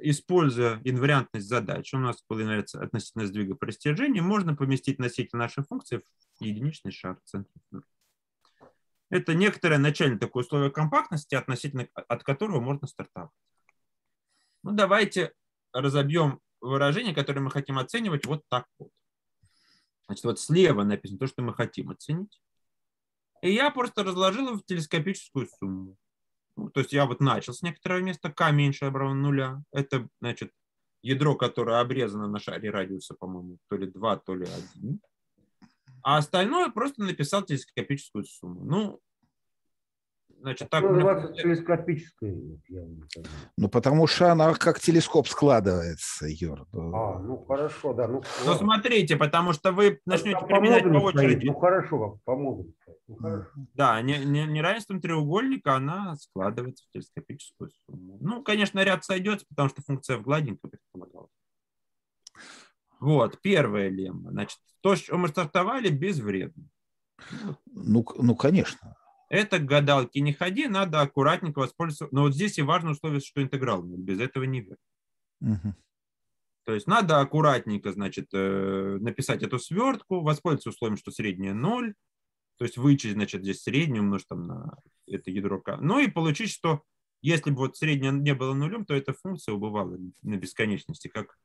используя инвариантность задач, у нас был инвариант относительно сдвига по растяжению, можно поместить носитель нашей функции в единичный шар в Это некоторое начальное такое условие компактности, относительно от которого можно стартовать. Ну, давайте разобьем выражение, которое мы хотим оценивать вот так вот. Значит, вот слева написано то, что мы хотим оценить. И я просто разложил его в телескопическую сумму. Ну, то есть я вот начал с некоторого места, k меньше равно нуля. Это, значит, ядро, которое обрезано на шаре радиуса, по-моему, то ли 2, то ли 1. А остальное просто написал телескопическую сумму. Ну, Значит, так, называется телескопическая. Ну, потому что она как телескоп складывается, Юр. А, ну хорошо, да. Ну, ну смотрите, потому что вы начнете по применять по очереди. Ну хорошо, по модулю. Ну, да, не, не, неравенством треугольника она складывается в телескопическую сумму. Ну, конечно, ряд сойдется, потому что функция в гладенькой предполагалась. Вот, первая лемма. Значит, то, что мы стартовали, безвредно. Ну, ну, конечно. Это к гадалке не ходи, надо аккуратненько воспользоваться. Но вот здесь и важное условие, что интеграл. Без этого не верно. Угу. То есть надо аккуратненько, значит, э, написать эту свертку, воспользоваться условием, что среднее 0, то есть вычесть, значит, здесь среднее умножить там на это ядро К. Ну и получить, что если бы вот среднее не было нулем, то эта функция убывала на бесконечности, как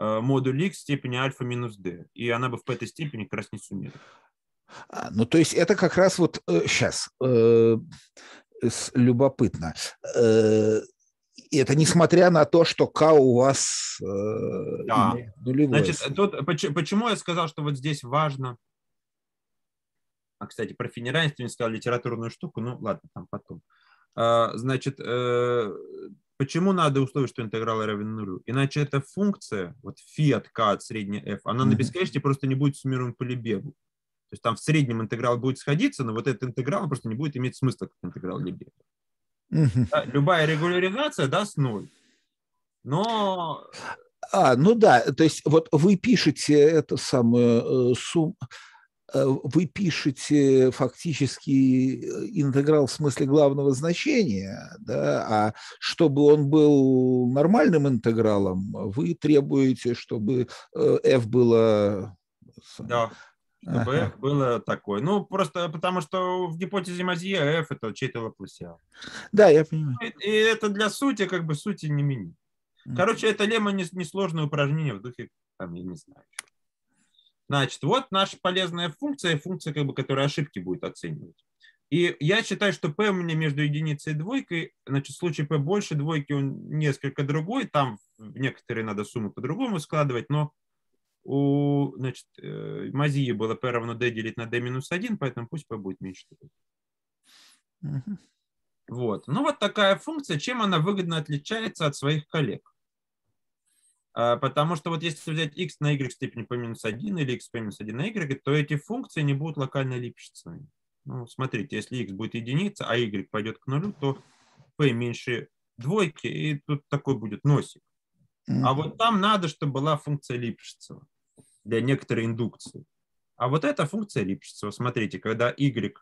э, модуль x степени альфа минус d. И она бы в этой степени как раз не суммировала. А, ну, то есть это как раз вот э, сейчас э, любопытно. Э, это несмотря на то, что К у вас э, да. нулевой. Значит, тут, почему я сказал, что вот здесь важно... А, кстати, про финеравенство не сказал литературную штуку, ну ладно, там потом. А, значит, э, почему надо условие, что интеграл равен нулю? Иначе эта функция, вот фи от k от средней f, она на Мгм. бесконечности просто не будет суммируем по Лебегу. То есть там в среднем интеграл будет сходиться, но вот этот интеграл просто не будет иметь смысла как интеграл. Да, любая регуляризация даст ноль. Но А, ну да, то есть вот вы пишете эту самую э, сумму, вы пишете фактически э, интеграл в смысле главного значения, да, а чтобы он был нормальным интегралом, вы требуете, чтобы э, f было... да, чтобы Ага. было такое. Ну, просто потому что в гипотезе Мазье f это чей-то Лапласиан. Да, я понимаю. И и это для сути, как бы сути не меняет. Короче, это лемма не- несложное упражнение в духе, там, я не знаю. Значит, вот наша полезная функция, функция, как бы, которая ошибки будет оценивать. И я считаю, что p у меня между единицей и двойкой, значит, в случае p больше двойки, он несколько другой, там в некоторые надо суммы по-другому складывать, но у, значит, э, Мазии было p равно d делить на d минус 1, поэтому пусть p будет меньше. Мгм. Вот. Ну, вот такая функция, чем она выгодно отличается от своих коллег. А, Потому что вот если взять x на y в степени p минус 1 или x p минус 1 на y, то эти функции не будут локально липшицами. Ну, смотрите, если x будет единица, а y пойдет к нулю, то p меньше двойки, и тут такой будет носик. А вот там надо, чтобы была функция Липшицева для некоторой индукции. А вот эта функция Липшицева, смотрите, когда y,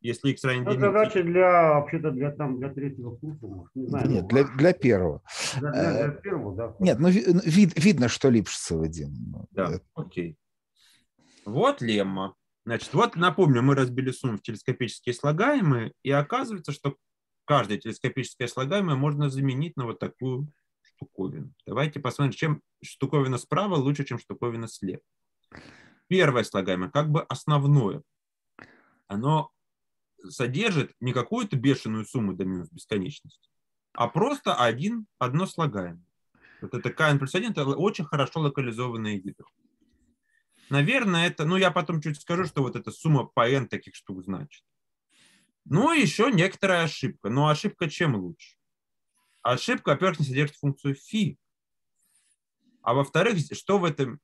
если x равен Ну, единице, задача для, вообще-то, для, там, для третьего курса, может, не знаю. Нет, ну, для, для первого. для, для- для первого, да. Нет, ну ви- вид, видно, что Липшицев один. Ну, Да, это- окей. Вот лемма. Значит, вот напомню, мы разбили сумму в телескопические слагаемые, и оказывается, что каждое телескопическое слагаемое можно заменить на вот такую штуковину. Давайте посмотрим, чем штуковина справа лучше, чем штуковина слева. Первое слагаемое, как бы основное. Оно содержит не какую-то бешеную сумму до минус бесконечности, а просто один, одно слагаемое. Вот это kn плюс 1 это очень хорошо локализованное ядро. Наверное, это, ну я потом чуть скажу, что вот эта сумма по n таких штук значит. Ну и еще некоторая ошибка. Но ошибка чем лучше? Ошибка, во-первых, не содержит функцию фи. А во-вторых, что в этом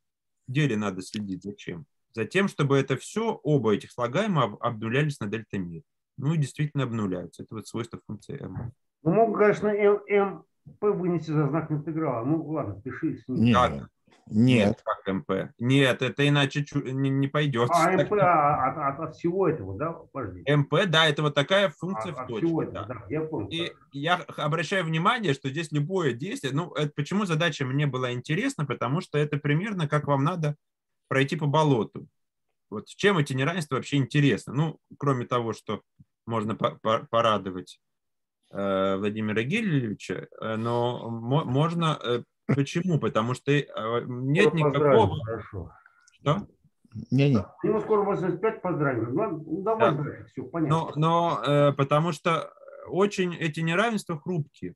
деле надо следить? Зачем? Затем, чтобы это все, оба этих слагаемых об- обнулялись на дельта мир. Ну и действительно обнуляются. Это вот свойство функции m. Ну, мог, конечно, М, МП вынести за знак интеграла. Ну, ладно, пиши с ним. Нет? Нет. как МП. Нет, это иначе чу- не, не пойдет. А, МП а, от, от, от всего этого, да? Подожди. МП, да, это вот такая А, функция от в всего точке. этого, да. да. Я понял. И я х- обращаю внимание, что здесь любое действие, ну, это почему задача мне была интересна, потому что это примерно как вам надо пройти по болоту. Вот чем эти неравенства вообще интересны? Ну, кроме того, что можно по- по- порадовать э, Владимира Гельевича, э, но мо- можно... почему? Потому что э, нет Скоро поздравим, никакого... Хорошо. Что? Не-не. Ему скоро 85 поздравим. Ну, давай Да. дальше, все, понятно. Но, но э, потому что очень эти неравенства хрупкие.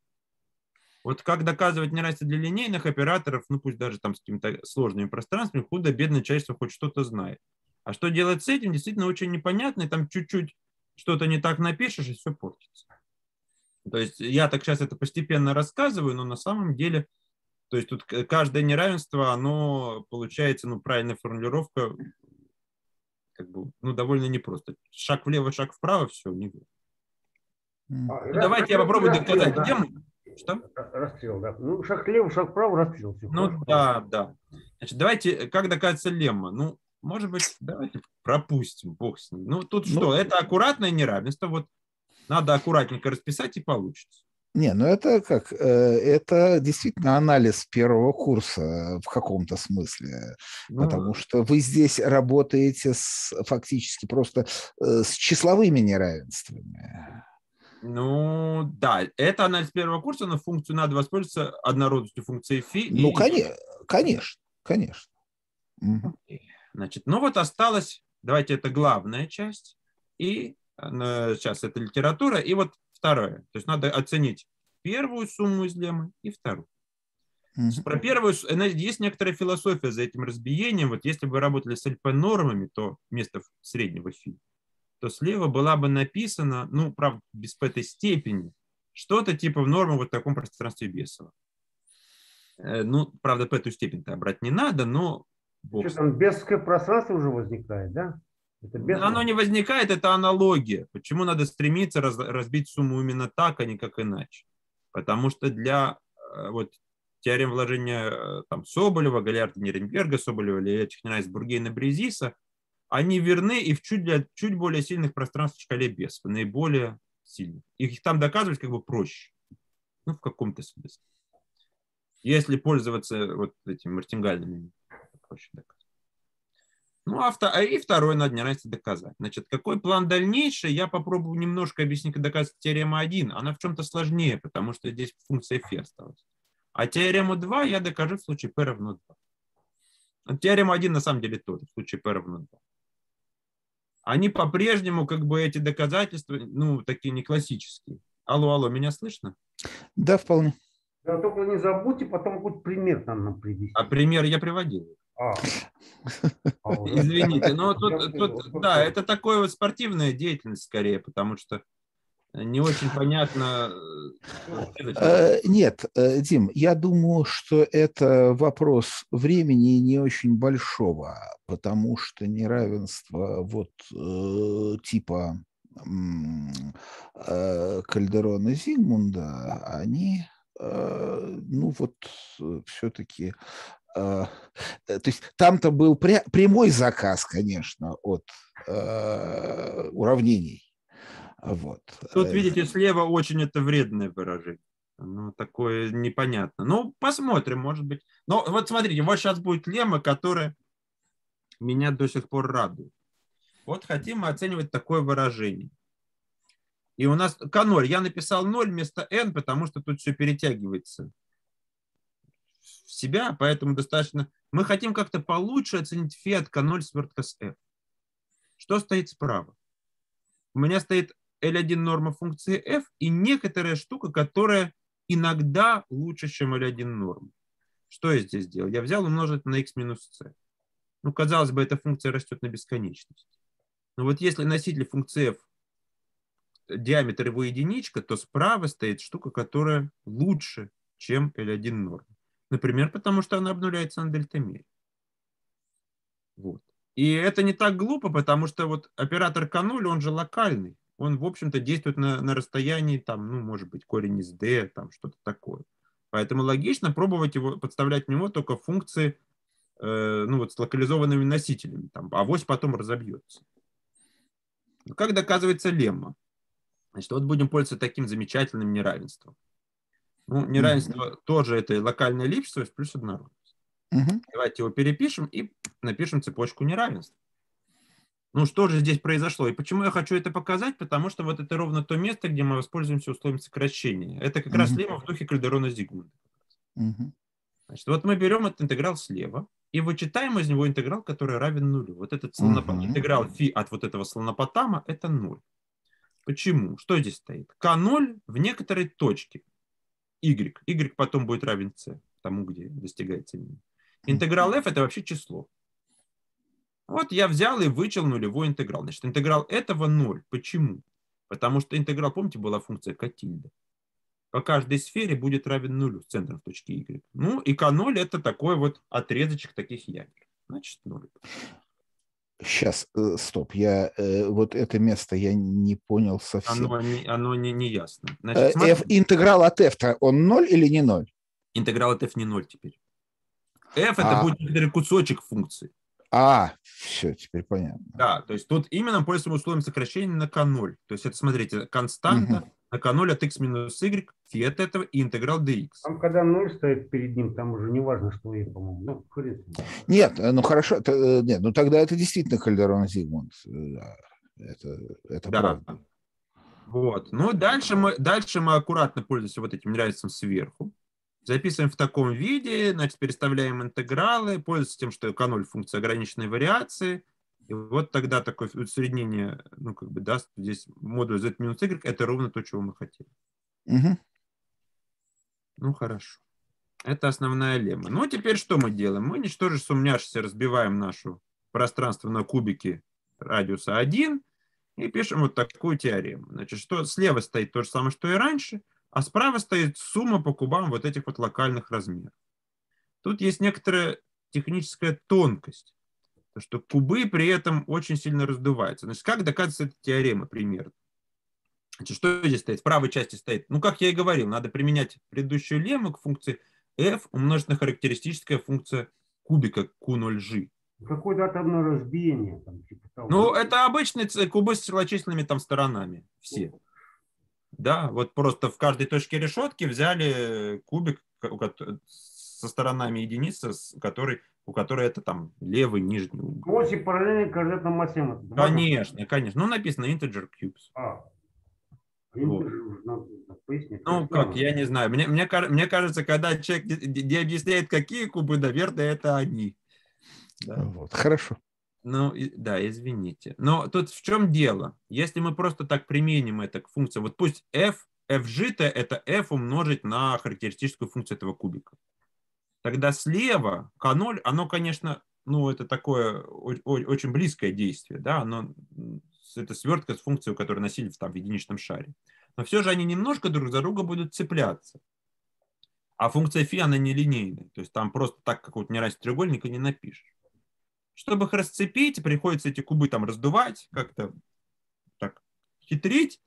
Вот как доказывать неравенство для линейных операторов, ну пусть даже там с какими-то сложными пространствами, худо-бедно человечество хоть что-то знает. А что делать с этим, действительно очень непонятно, и там чуть-чуть что-то не так напишешь, и все портится. То есть я так сейчас это постепенно рассказываю, но на самом деле, то есть тут каждое неравенство, оно получается, ну, правильная формулировка, как бы, ну, довольно непросто. Шаг влево, шаг вправо, все, не. А, ну, давайте я попробую расстрел, доказать. да. Где мы? Что? Ра- Расстрел, да. Ну, шаг лево, шаг вправо, расстрел. Все, Ну да, да. Значит, давайте, как доказывается лемма? Ну, может быть, давайте пропустим, бог с ним. Ну, тут Ну, что, это аккуратное неравенство, вот надо аккуратненько расписать и получится. Не, ну это как? э, Это действительно анализ первого курса в каком-то смысле, Ну, потому что вы здесь работаете с, фактически просто э, с числовыми неравенствами. ну, да, это анализ первого курса, но функцию надо воспользоваться однородностью функции фи. Ну, и- конечно, конечно, конечно. Значит, ну вот осталось, давайте это главная часть, и э, сейчас это литература, и вот второе. То есть надо оценить первую сумму из леммы и вторую. Про первую, э, есть некоторая философия за этим разбиением. Вот если бы вы работали с ЛП-нормами, то вместо среднего фи, то слева была бы написана, ну, правда, без по этой степени, что-то типа в норму вот в таком пространстве Бесова. Э, Ну, правда, по эту степень-то брать не надо, но бог Что там, бесское пространство уже возникает, да? Это без... Оно не возникает, это аналогия. Почему надо стремиться раз- разбить сумму именно так, а не как иначе? Потому что для э, вот, теорем вложения э, там, Соболева, Галиарда Неренберга, Соболева, Илья Бургейна, Брезиса, они верны и в чуть, для чуть более сильных пространствах в шкале Бесова, наиболее сильных. Их там доказывать как бы проще. Ну, в каком-то смысле. Если пользоваться вот этими мартингальными, проще доказать. Ну, а, вто- а и второе надо неравенство доказать. Значит, какой план дальнейший, я попробую немножко объяснить, как доказать теорему 1. Она в чем-то сложнее, потому что здесь функция φ осталась. А теорему 2 я докажу в случае p равно 2. А Теорема 1 на самом деле тоже, в случае p равно 2. Они по-прежнему, как бы эти доказательства, ну, такие не классические. Алло, алло, меня слышно? Да, вполне. Да, только не забудьте потом какой-то пример там нам привести. А пример я приводил. А. А. Извините, но тут, тут да, это такое вот спортивная деятельность скорее, потому что не очень понятно. э, Э, Нет, э, Дим, я думаю, что это вопрос времени не очень большого, потому что неравенство вот типа Кальдерона Зигмунда, они, ну вот, все-таки... То есть там-то был пря- прямой заказ, конечно, от э, уравнений. Вот. Тут, Э, видите, слева очень это вредное выражение. Ну, такое непонятно. Ну, посмотрим, может быть. Но вот смотрите, вот сейчас будет лемма, которая меня до сих пор радует. Вот хотим мы оценивать такое выражение. И у нас К0. Я написал 0 вместо n, потому что тут все перетягивается себя, поэтому достаточно... Мы хотим как-то получше оценить фи от К0 свертка с f. Что стоит справа? У меня стоит L1 норма функции f и некоторая штука, которая иногда лучше, чем L1 норма. Что я здесь сделал? Я взял умножить на x минус c. Ну, казалось бы, эта функция растет на бесконечность. Но вот если носитель функции f диаметр его единичка, то справа стоит штука, которая лучше, чем L1 норма. Например, потому что она обнуляется на дельтамере. Вот. И это не так глупо, потому что вот оператор К0, он же локальный. Он, в общем-то, действует на, на расстоянии, там, ну, может быть, корень из d, там, что-то такое. Поэтому логично пробовать его, подставлять в него только функции, э, ну, вот с локализованными носителями. Там, авось потом разобьется. Ну, Как доказывается лемма? Значит, вот будем пользоваться таким замечательным неравенством. Ну, неравенство тоже это локальная эллипсовость плюс однородность. мгм. Давайте его перепишем и напишем цепочку неравенств. Ну, что же здесь произошло? И почему я хочу это показать? Потому что вот это ровно то место, где мы воспользуемся условием сокращения. Это как раз Мгм. лемма в духе Кальдерона Зигмунда. Мгм. Значит, вот мы берем этот интеграл слева и вычитаем из него интеграл, который равен нулю. Вот этот слонопо- Мгм. интеграл фи от вот этого слонопотама – это ноль. Почему? Что здесь стоит? К0 в некоторой точке. Y. Y потом будет равен c, тому, где достигается минимум. Интеграл f – это вообще число. Вот я взял и вычел нулевой интеграл. Значит, интеграл этого 0. Почему? Потому что интеграл, помните, была функция котильда. По каждой сфере будет равен нулю с центром в точке y. Ну и k0 это такой вот отрезочек таких ядер. Значит, 0. Сейчас, э, стоп, я э, вот это место я не понял совсем. Оно, не, оно не, не ясно. Э, Значит, смотри, F, интеграл от f он 0 или не 0? интеграл от f не 0 теперь. f это А. будет некоторый кусочек функции. А, все, теперь понятно. Да, то есть тут именно пользуемся условием сокращения на k0. То есть это, смотрите, константа Мгм. На k0 от x минус y, фи от этого и интеграл dx. Там, когда ноль стоит перед ним, там уже не важно, что и, по-моему. Ну, хрен. Нет, э, ну хорошо, т- э, нет, ну тогда это действительно Кальдерон Зигмунд. э, да, Это, это Да. правда. Вот. Ну, дальше мы, дальше мы аккуратно пользуемся вот этим неравенством сверху. Записываем в таком виде, значит, переставляем интегралы, пользуемся тем, что k0 функция ограниченной вариации. И вот тогда такое усреднение, ну, как бы даст здесь модуль z минус y, это ровно то, чего мы хотели. Мгм. Ну, хорошо. Это основная лемма. Ну, теперь что мы делаем? Мы, ничтоже сумняшися, разбиваем нашу пространство на кубики радиуса 1 и пишем вот такую теорему. Значит, что слева стоит то же самое, что и раньше, а справа стоит сумма по кубам вот этих вот локальных размеров. Тут есть некоторая техническая тонкость, что кубы при этом очень сильно раздуваются. Значит, как доказывается эта теорема примерно? Значит, что здесь стоит? В правой части стоит, ну, как я и говорил, надо применять предыдущую лемму к функции f умножить на характеристическая функция кубика Q0G. Какое-то атомное разбиение. Там, типа того. Ну, это обычные кубы с целочисленными там сторонами, все. Да, вот просто в каждой точке решетки взяли кубик со сторонами единицы, с которой, у которой это там левый нижний угол. Оси параллельно квадратным осям. Это можно? Конечно, конечно. Ну, написано integer cubes. А. Вот. Надо пояснить. Ну, как, я не знаю. Мне, мне, мне кажется, когда человек не, не объясняет, какие кубы, наверное, это они. Да. Вот, хорошо. Ну, да, извините. Но тут в чем дело? Если мы просто так применим это к функции, вот пусть f, fg -то это f умножить на характеристическую функцию этого кубика. Тогда слева k0, оно, конечно, ну, это такое очень близкое действие, да, оно, это свертка с функцией, которую носили в, там, в единичном шаре. Но все же они немножко друг за друга будут цепляться. А функция фи, она нелинейная. То есть там просто так какого-то неравенства треугольника не напишешь. Чтобы их расцепить, приходится эти кубы там раздувать, как-то так хитрить.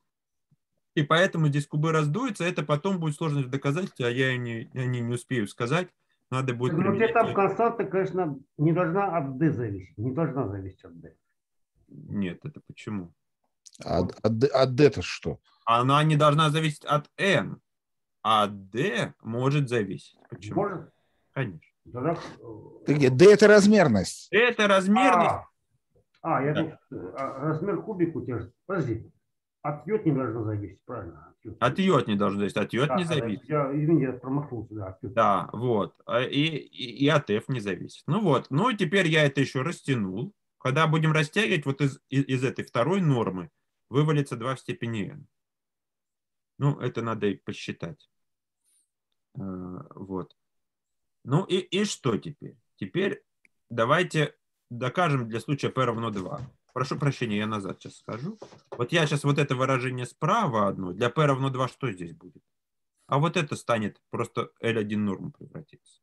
И поэтому здесь кубы раздуются. Это потом будет сложно в доказательстве, а я не, не, не успею сказать. Надо будет Ну, применять- там константа, конечно, не должна от d зависеть. Не должна зависеть от d. Нет, это почему? А, д- а d-то что? Она не должна зависеть от n, а d может зависеть. Почему? Может? Конечно. Где? d это размерность. Это размерность. А, а, я Да. думаю, а, размер кубика у тебя. Подожди. От йод не должно зависеть, правильно? От йод не должно зависеть, от йод Да, не зависит. Я, извини, я промахнулся, да. Да, вот. А И, и, и от f не зависит. Ну вот. Ну и теперь я это еще растянул. Когда будем растягивать, вот из, из, из этой второй нормы вывалится 2 в степени n. Ну, это надо и посчитать. Э, Вот. Ну и, и что теперь? Теперь давайте докажем для случая p равно 2. Прошу прощения, я назад сейчас скажу. Вот я сейчас вот это выражение справа одно. Для p равно 2 что здесь будет? А вот это станет просто L1 норму превратится.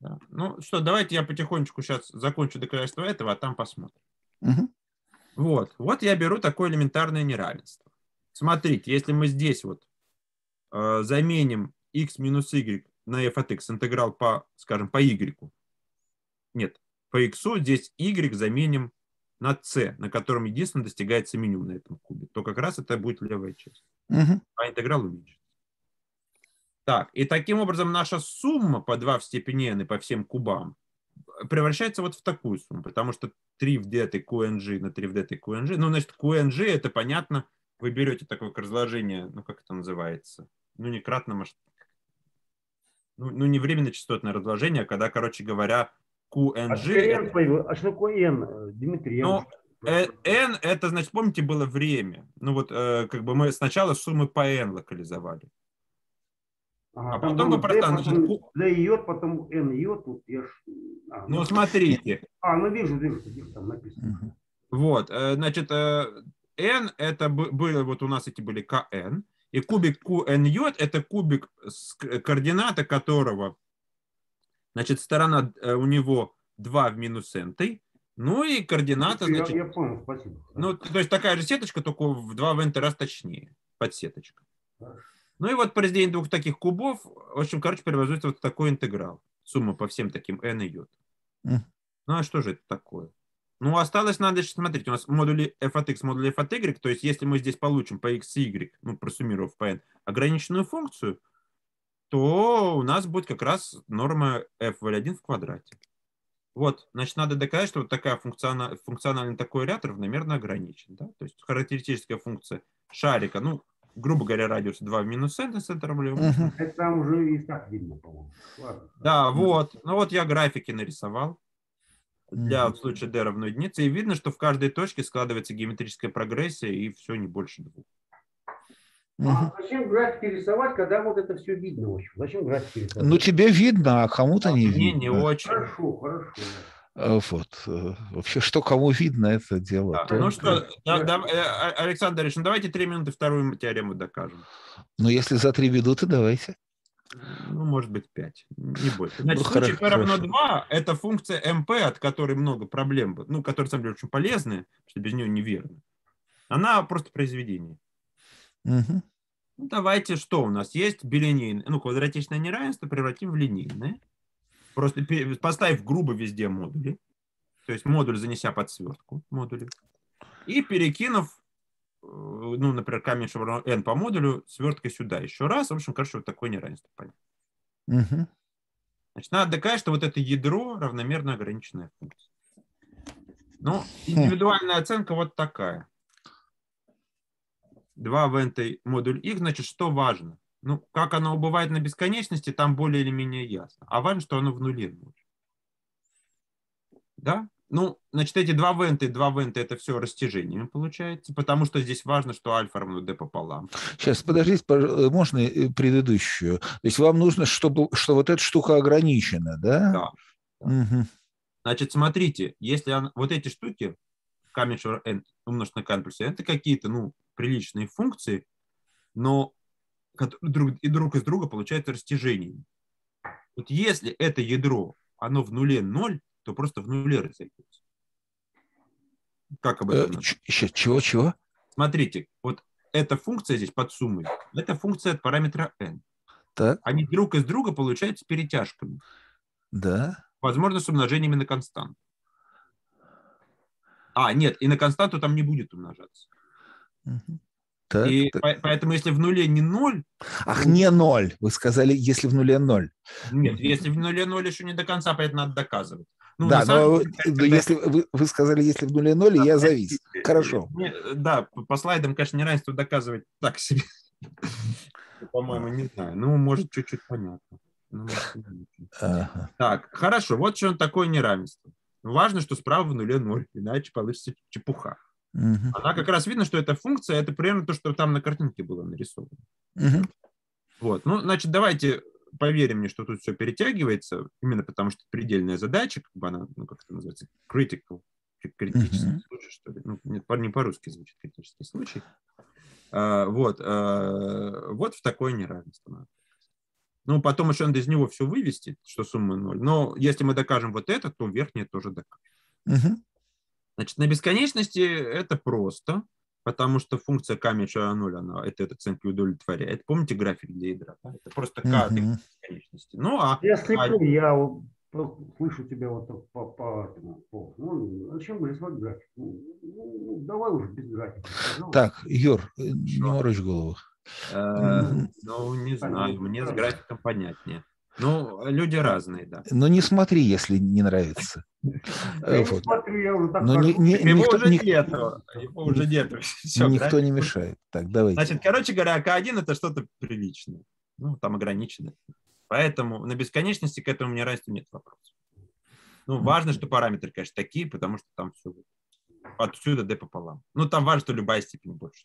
Да. Ну что, давайте я потихонечку сейчас закончу доказательство этого, а там посмотрим. Мгм. Вот, вот я беру такое элементарное неравенство. Смотрите, если мы здесь вот э, заменим x минус y на f от x, интеграл по, скажем, по y. Нет, по x здесь y заменим на c, на котором единственно достигается минимум на этом кубе, то как раз это будет левая часть Мгм. а интеграл уменьшится. Так, и таким образом наша сумма по 2 в степени n и по всем кубам превращается вот в такую сумму, потому что 3 в d QNG на 3 в d QNG, ну, значит, QNG это понятно, вы берете такое разложение, ну, как это называется, ну, не кратно масштаб, ну, ну, не временно-частотное разложение, а когда, короче говоря, QNG... появилось. А что такое n, э, Дмитрий? Ну, Э, n это, значит, помните, было время. Ну вот, э, как бы мы сначала суммы по n локализовали. А там потом вы просто, D, значит, D йод, потом n йод. Тут я ж... а, Ну, ну, смотрите, а, ну вижу, вижу, вижу, там написано. Вот, значит, n это бы- было, вот у нас эти были kn, и кубик qny это кубик, координата которого, значит, сторона э, у него 2 в минус n, ну и координата, я, значит, я понял, спасибо. Ну, то есть такая же сеточка, только в 2 в n раз точнее. Подсеточка. Хорошо. Ну и вот по разделению двух таких кубов, в общем, короче, преобразуется вот такой интеграл. Сумма по всем таким n и j. Ну а что же это такое? Ну, осталось, надо еще смотреть, у нас модули f от x, модули f от y, то есть если мы здесь получим по x и y, ну, просуммировав по n, ограниченную функцию, то у нас будет как раз норма f в L1 в квадрате. Вот, значит, надо доказать, что вот такая функциона- функциональный такой ряд равномерно ограничен. Да? То есть характеристическая функция шарика, ну, грубо говоря, радиус 2 в минус n. Мгм. Это там уже и так видно, по-моему. Да, вот. Ну вот я графики нарисовал для Мгм. случая d равно единице, и видно, что в каждой точке складывается геометрическая прогрессия, и все не больше двух. Мгм. А зачем графики рисовать, когда вот это все видно, в общем? Зачем графики рисовать? Ну, тебе видно, а кому-то не Мне не видно. очень. Хорошо, хорошо. А, Вот. э, Вообще, что кому видно, это дело. Да, тонкое. Ну что, да- да, э, А- Александр Ильич, ну давайте три минуты вторую теорему докажем. Ну, если за три минуты, давайте. Ну, может быть, 5, не больше. Значит, Ну, случай P равно хорошо. 2 – это функция MP, от которой много проблем, ну, которая, на самом деле, очень полезная, что без нее неверно. Она просто произведение. Ну, давайте, что у нас есть? Билинейное, ну, квадратичное неравенство превратим в линейное. Просто поставив грубо везде модули, то есть модуль занеся под свертку модули, и перекинув, э, ну, например, камень равно n по модулю, сверткой сюда еще раз. В общем, короче, вот такое неравенство. понятно. Мгм. Значит, надо доказать, что вот это ядро равномерно ограниченная функция. Ну, индивидуальная оценка вот такая. 2 в n модуль x, значит, что важно? Ну, как оно бывает на бесконечности, там более или менее ясно. А важно, что оно в нуле. Да? Ну, значит, эти 2 в n и 2 в n это все растяжениями получается, потому что здесь важно, что альфа равно d пополам. Сейчас, подождите, пож- можно э, предыдущую? То есть вам нужно, чтобы, что вот эта штука ограничена, да? Да. Мгм. Значит, смотрите, если она- вот эти штуки, камень n умножить на k плюс n, это какие-то, ну, приличные функции, но друг, и друг из друга получают растяжение. Вот если это ядро, оно в нуле ноль, то просто в нуле разойдется. Как об Э, этом? ща- Чего, чего? Смотрите, вот эта функция здесь под суммой, это функция от параметра n. Так, Они друг из друга получают с перетяжками. да. Возможно, с умножениями на константу. А, нет, и на константу там не будет умножаться. Так, и так. по- поэтому, если в нуле не ноль, Ах, не ноль. Вы сказали, если в нуле ноль. нет, если в нуле ноль еще не до конца, поэтому надо доказывать. Ну, да, но, деле, когда- если вы, вы сказали, если в нуле ноль, и я завис. Хорошо. Не, Да, по, слайдам, конечно, неравенство доказывать так себе. По-моему, не знаю. Ну, может, чуть-чуть понятно. Ну. Ага. Так, хорошо, вот что такое неравенство. Важно, что справа в нуле ноль, иначе получится чепуха. Мгм. Она как раз видно, что эта функция, это примерно то, что там на картинке было нарисовано. Мгм. Вот, ну, значит, давайте поверим мне, что тут все перетягивается, именно потому что предельная задача, как бы она, ну, как это называется, critical, кри- критический Мгм. случай, что ли. Ну, не, по- не по-русски звучит критический случай. А, вот, а, вот в такое неравенство. Ну, потом еще надо из него все вывести, что сумма ноль. Но если мы докажем вот это, то верхнее тоже докажем. Мгм. Значит, на бесконечности это просто, потому что функция k меньше равно 0, она это, это оценки удовлетворяет. Помните график для ядра? да? Это просто k Мгм. бесконечности. Ну, а Я слепой, я вот просто слышу тебя вот по, по, по- ну, зачем рисовать график? Ну, ну, ну, давай уже без графика. пожалуйста. Так, Юр, не морочь голову. э, ну, не знаю, мне с графиком понятнее. Ну, люди разные, да. Но не смотри, если не нравится. Э, не вот. смотрю, я уже так Но не- не- Его никто, уже ник- нету. Его уже нету. Всё, никто график. не мешает. Так, давайте. Значит, короче говоря, К1 это что-то приличное. Ну, там ограничено. Поэтому на бесконечности к этому неравенству нет вопросов. Ну, важно, что параметры, конечно, такие, потому что там все отсюда d пополам. Ну, там важно, что любая степень больше.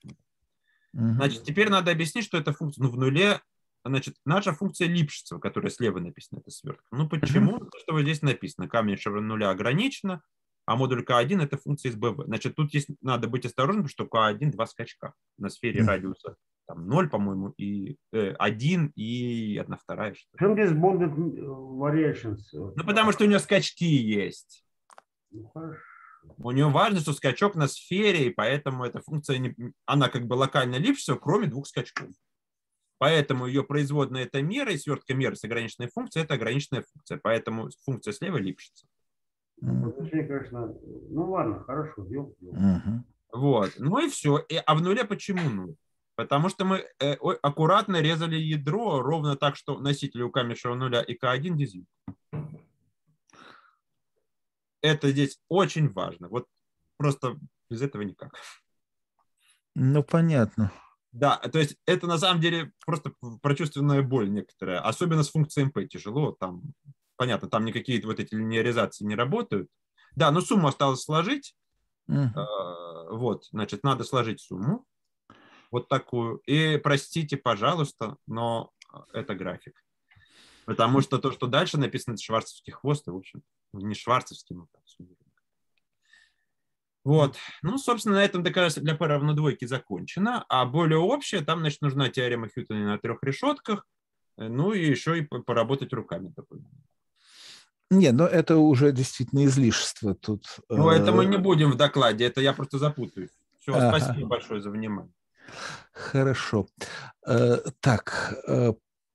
Значит, теперь надо объяснить, что эта функция, ну, в нуле, значит, наша функция Липшицева, которая слева написана, это свертка. Ну, почему? Потому что вот здесь написано, меньше равно нуля ограничено, а модуль k1 это функция из BV. Значит, тут есть, надо быть осторожным, потому что k1 два скачка на сфере радиуса. Там 0, по-моему, и э, 1 и 1 вторая. Что. Причем здесь bonded э, variations? Ну, потому что у нее скачки есть. Ну, хорошо. У нее важно, что скачок на сфере, и поэтому эта функция, не- она как бы локально Липшицева, кроме двух скачков. Поэтому ее производная это мера, и свертка меры с ограниченной функцией – это ограниченная функция. Поэтому функция слева. Возвращение, конечно, ну ладно, хорошо. Мгм. Вот. Ну и все. И, а в нуле почему нуль? Потому что мы э, о- аккуратно резали ядро ровно так, что носители у камешевого нуля и К1 дизель. Это здесь очень важно. Вот просто без этого никак. Ну, понятно. Да, то есть это на самом деле просто прочувственная боль некоторая, особенно с функцией МП тяжело, там, понятно, там никакие вот эти линеаризации не работают. Да, но сумму осталось сложить, э, вот, значит, надо сложить сумму, вот такую, и простите, пожалуйста, но это график. Потому что то, что дальше написано, это шварцевский хвост, и, в общем, не шварцевский, но Вот. Ну, собственно, на этом доказательство для P равно двойке закончено. А более общее, там, значит, нужна теорема Хьютона на трех решетках. э, Ну, и еще и по- поработать руками. Не, но это уже действительно излишество тут. Ну, это мы э, не будем в докладе, это я просто запутаюсь. Все, Ага. спасибо большое за внимание. Хорошо. Э, Так,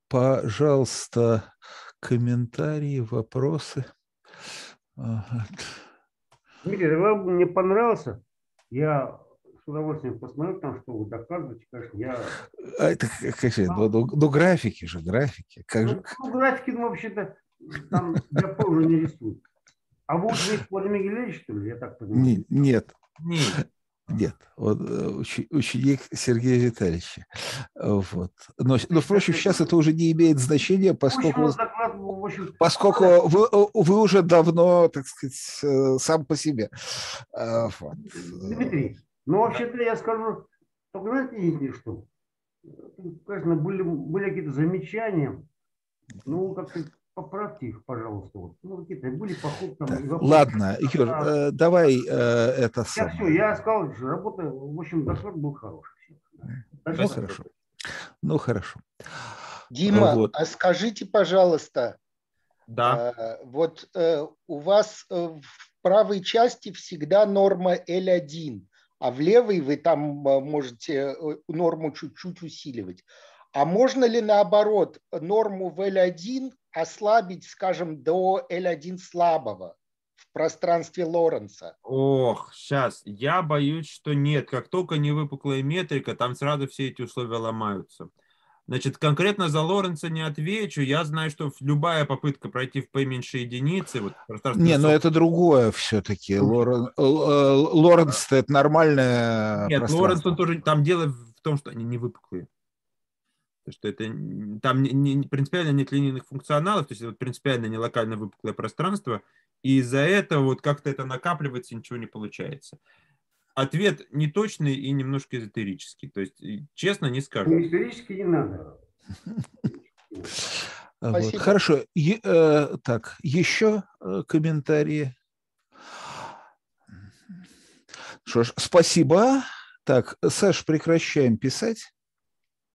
пожалуйста, комментарии, вопросы. Ага. Дмитрий, вам мне понравился, я с удовольствием посмотрю там, что вы доказываете, конечно, я... А это как ну, ну, ну, графики же, графики. Как же, Ну, ну, графики, ну, вообще-то, там я тоже не рисую. А вы ученик Владимир Гелевич, что ли, я так понимаю? Не- нет, Нет. Нет. Вот, э, ученик Сергея Витальевича. Вот. Но, но, впрочем, сейчас это уже не имеет значения, поскольку, поскольку вы, э, вы уже давно, так сказать, э, сам по себе. Э, вот. Дмитрий, ну вообще-то я скажу, только знаете, единственное, что, конечно, были, были какие-то замечания, ну, как-то поправьте их, пожалуйста. Вот. Ну, какие-то были походы там. Так, ладно, Юр, А, э, давай э, это Я самое. все, я сказал, что работа, в общем, доклад был хороший. Ну, Дальше хорошо. Ну, хорошо. Дима, Вот. а скажите, пожалуйста, Да. а, вот э, у вас э, в правой части всегда норма L1, а в левой вы там э, можете э, норму чуть-чуть усиливать. А можно ли наоборот норму в L1 ослабить, скажем, до L1 слабого в пространстве Лоренца? Ох, сейчас. Я боюсь, что нет. Как только не выпуклая метрика, там сразу все эти условия ломаются. Значит, конкретно за Лоренца не отвечу. Я знаю, что любая попытка пройти в P меньше единицы, вот пространство Не, но это другое все-таки. Лорен, э, Лоренс это нормальное Нет. Лоренц он тоже там дело в том, что они не выпуклые. То, что это там не- не- принципиально нет линейных функционалов, то есть это вот принципиально не локально выпуклое пространство, и из-за этого вот как-то это накапливается, ничего не получается. Ответ неточный и немножко эзотерический. То есть, и честно, не скажу. Исторически не надо. Вот. Спасибо. Хорошо. Е- э, так, еще э, комментарии. Что ж, спасибо. Так, Саш, прекращаем писать.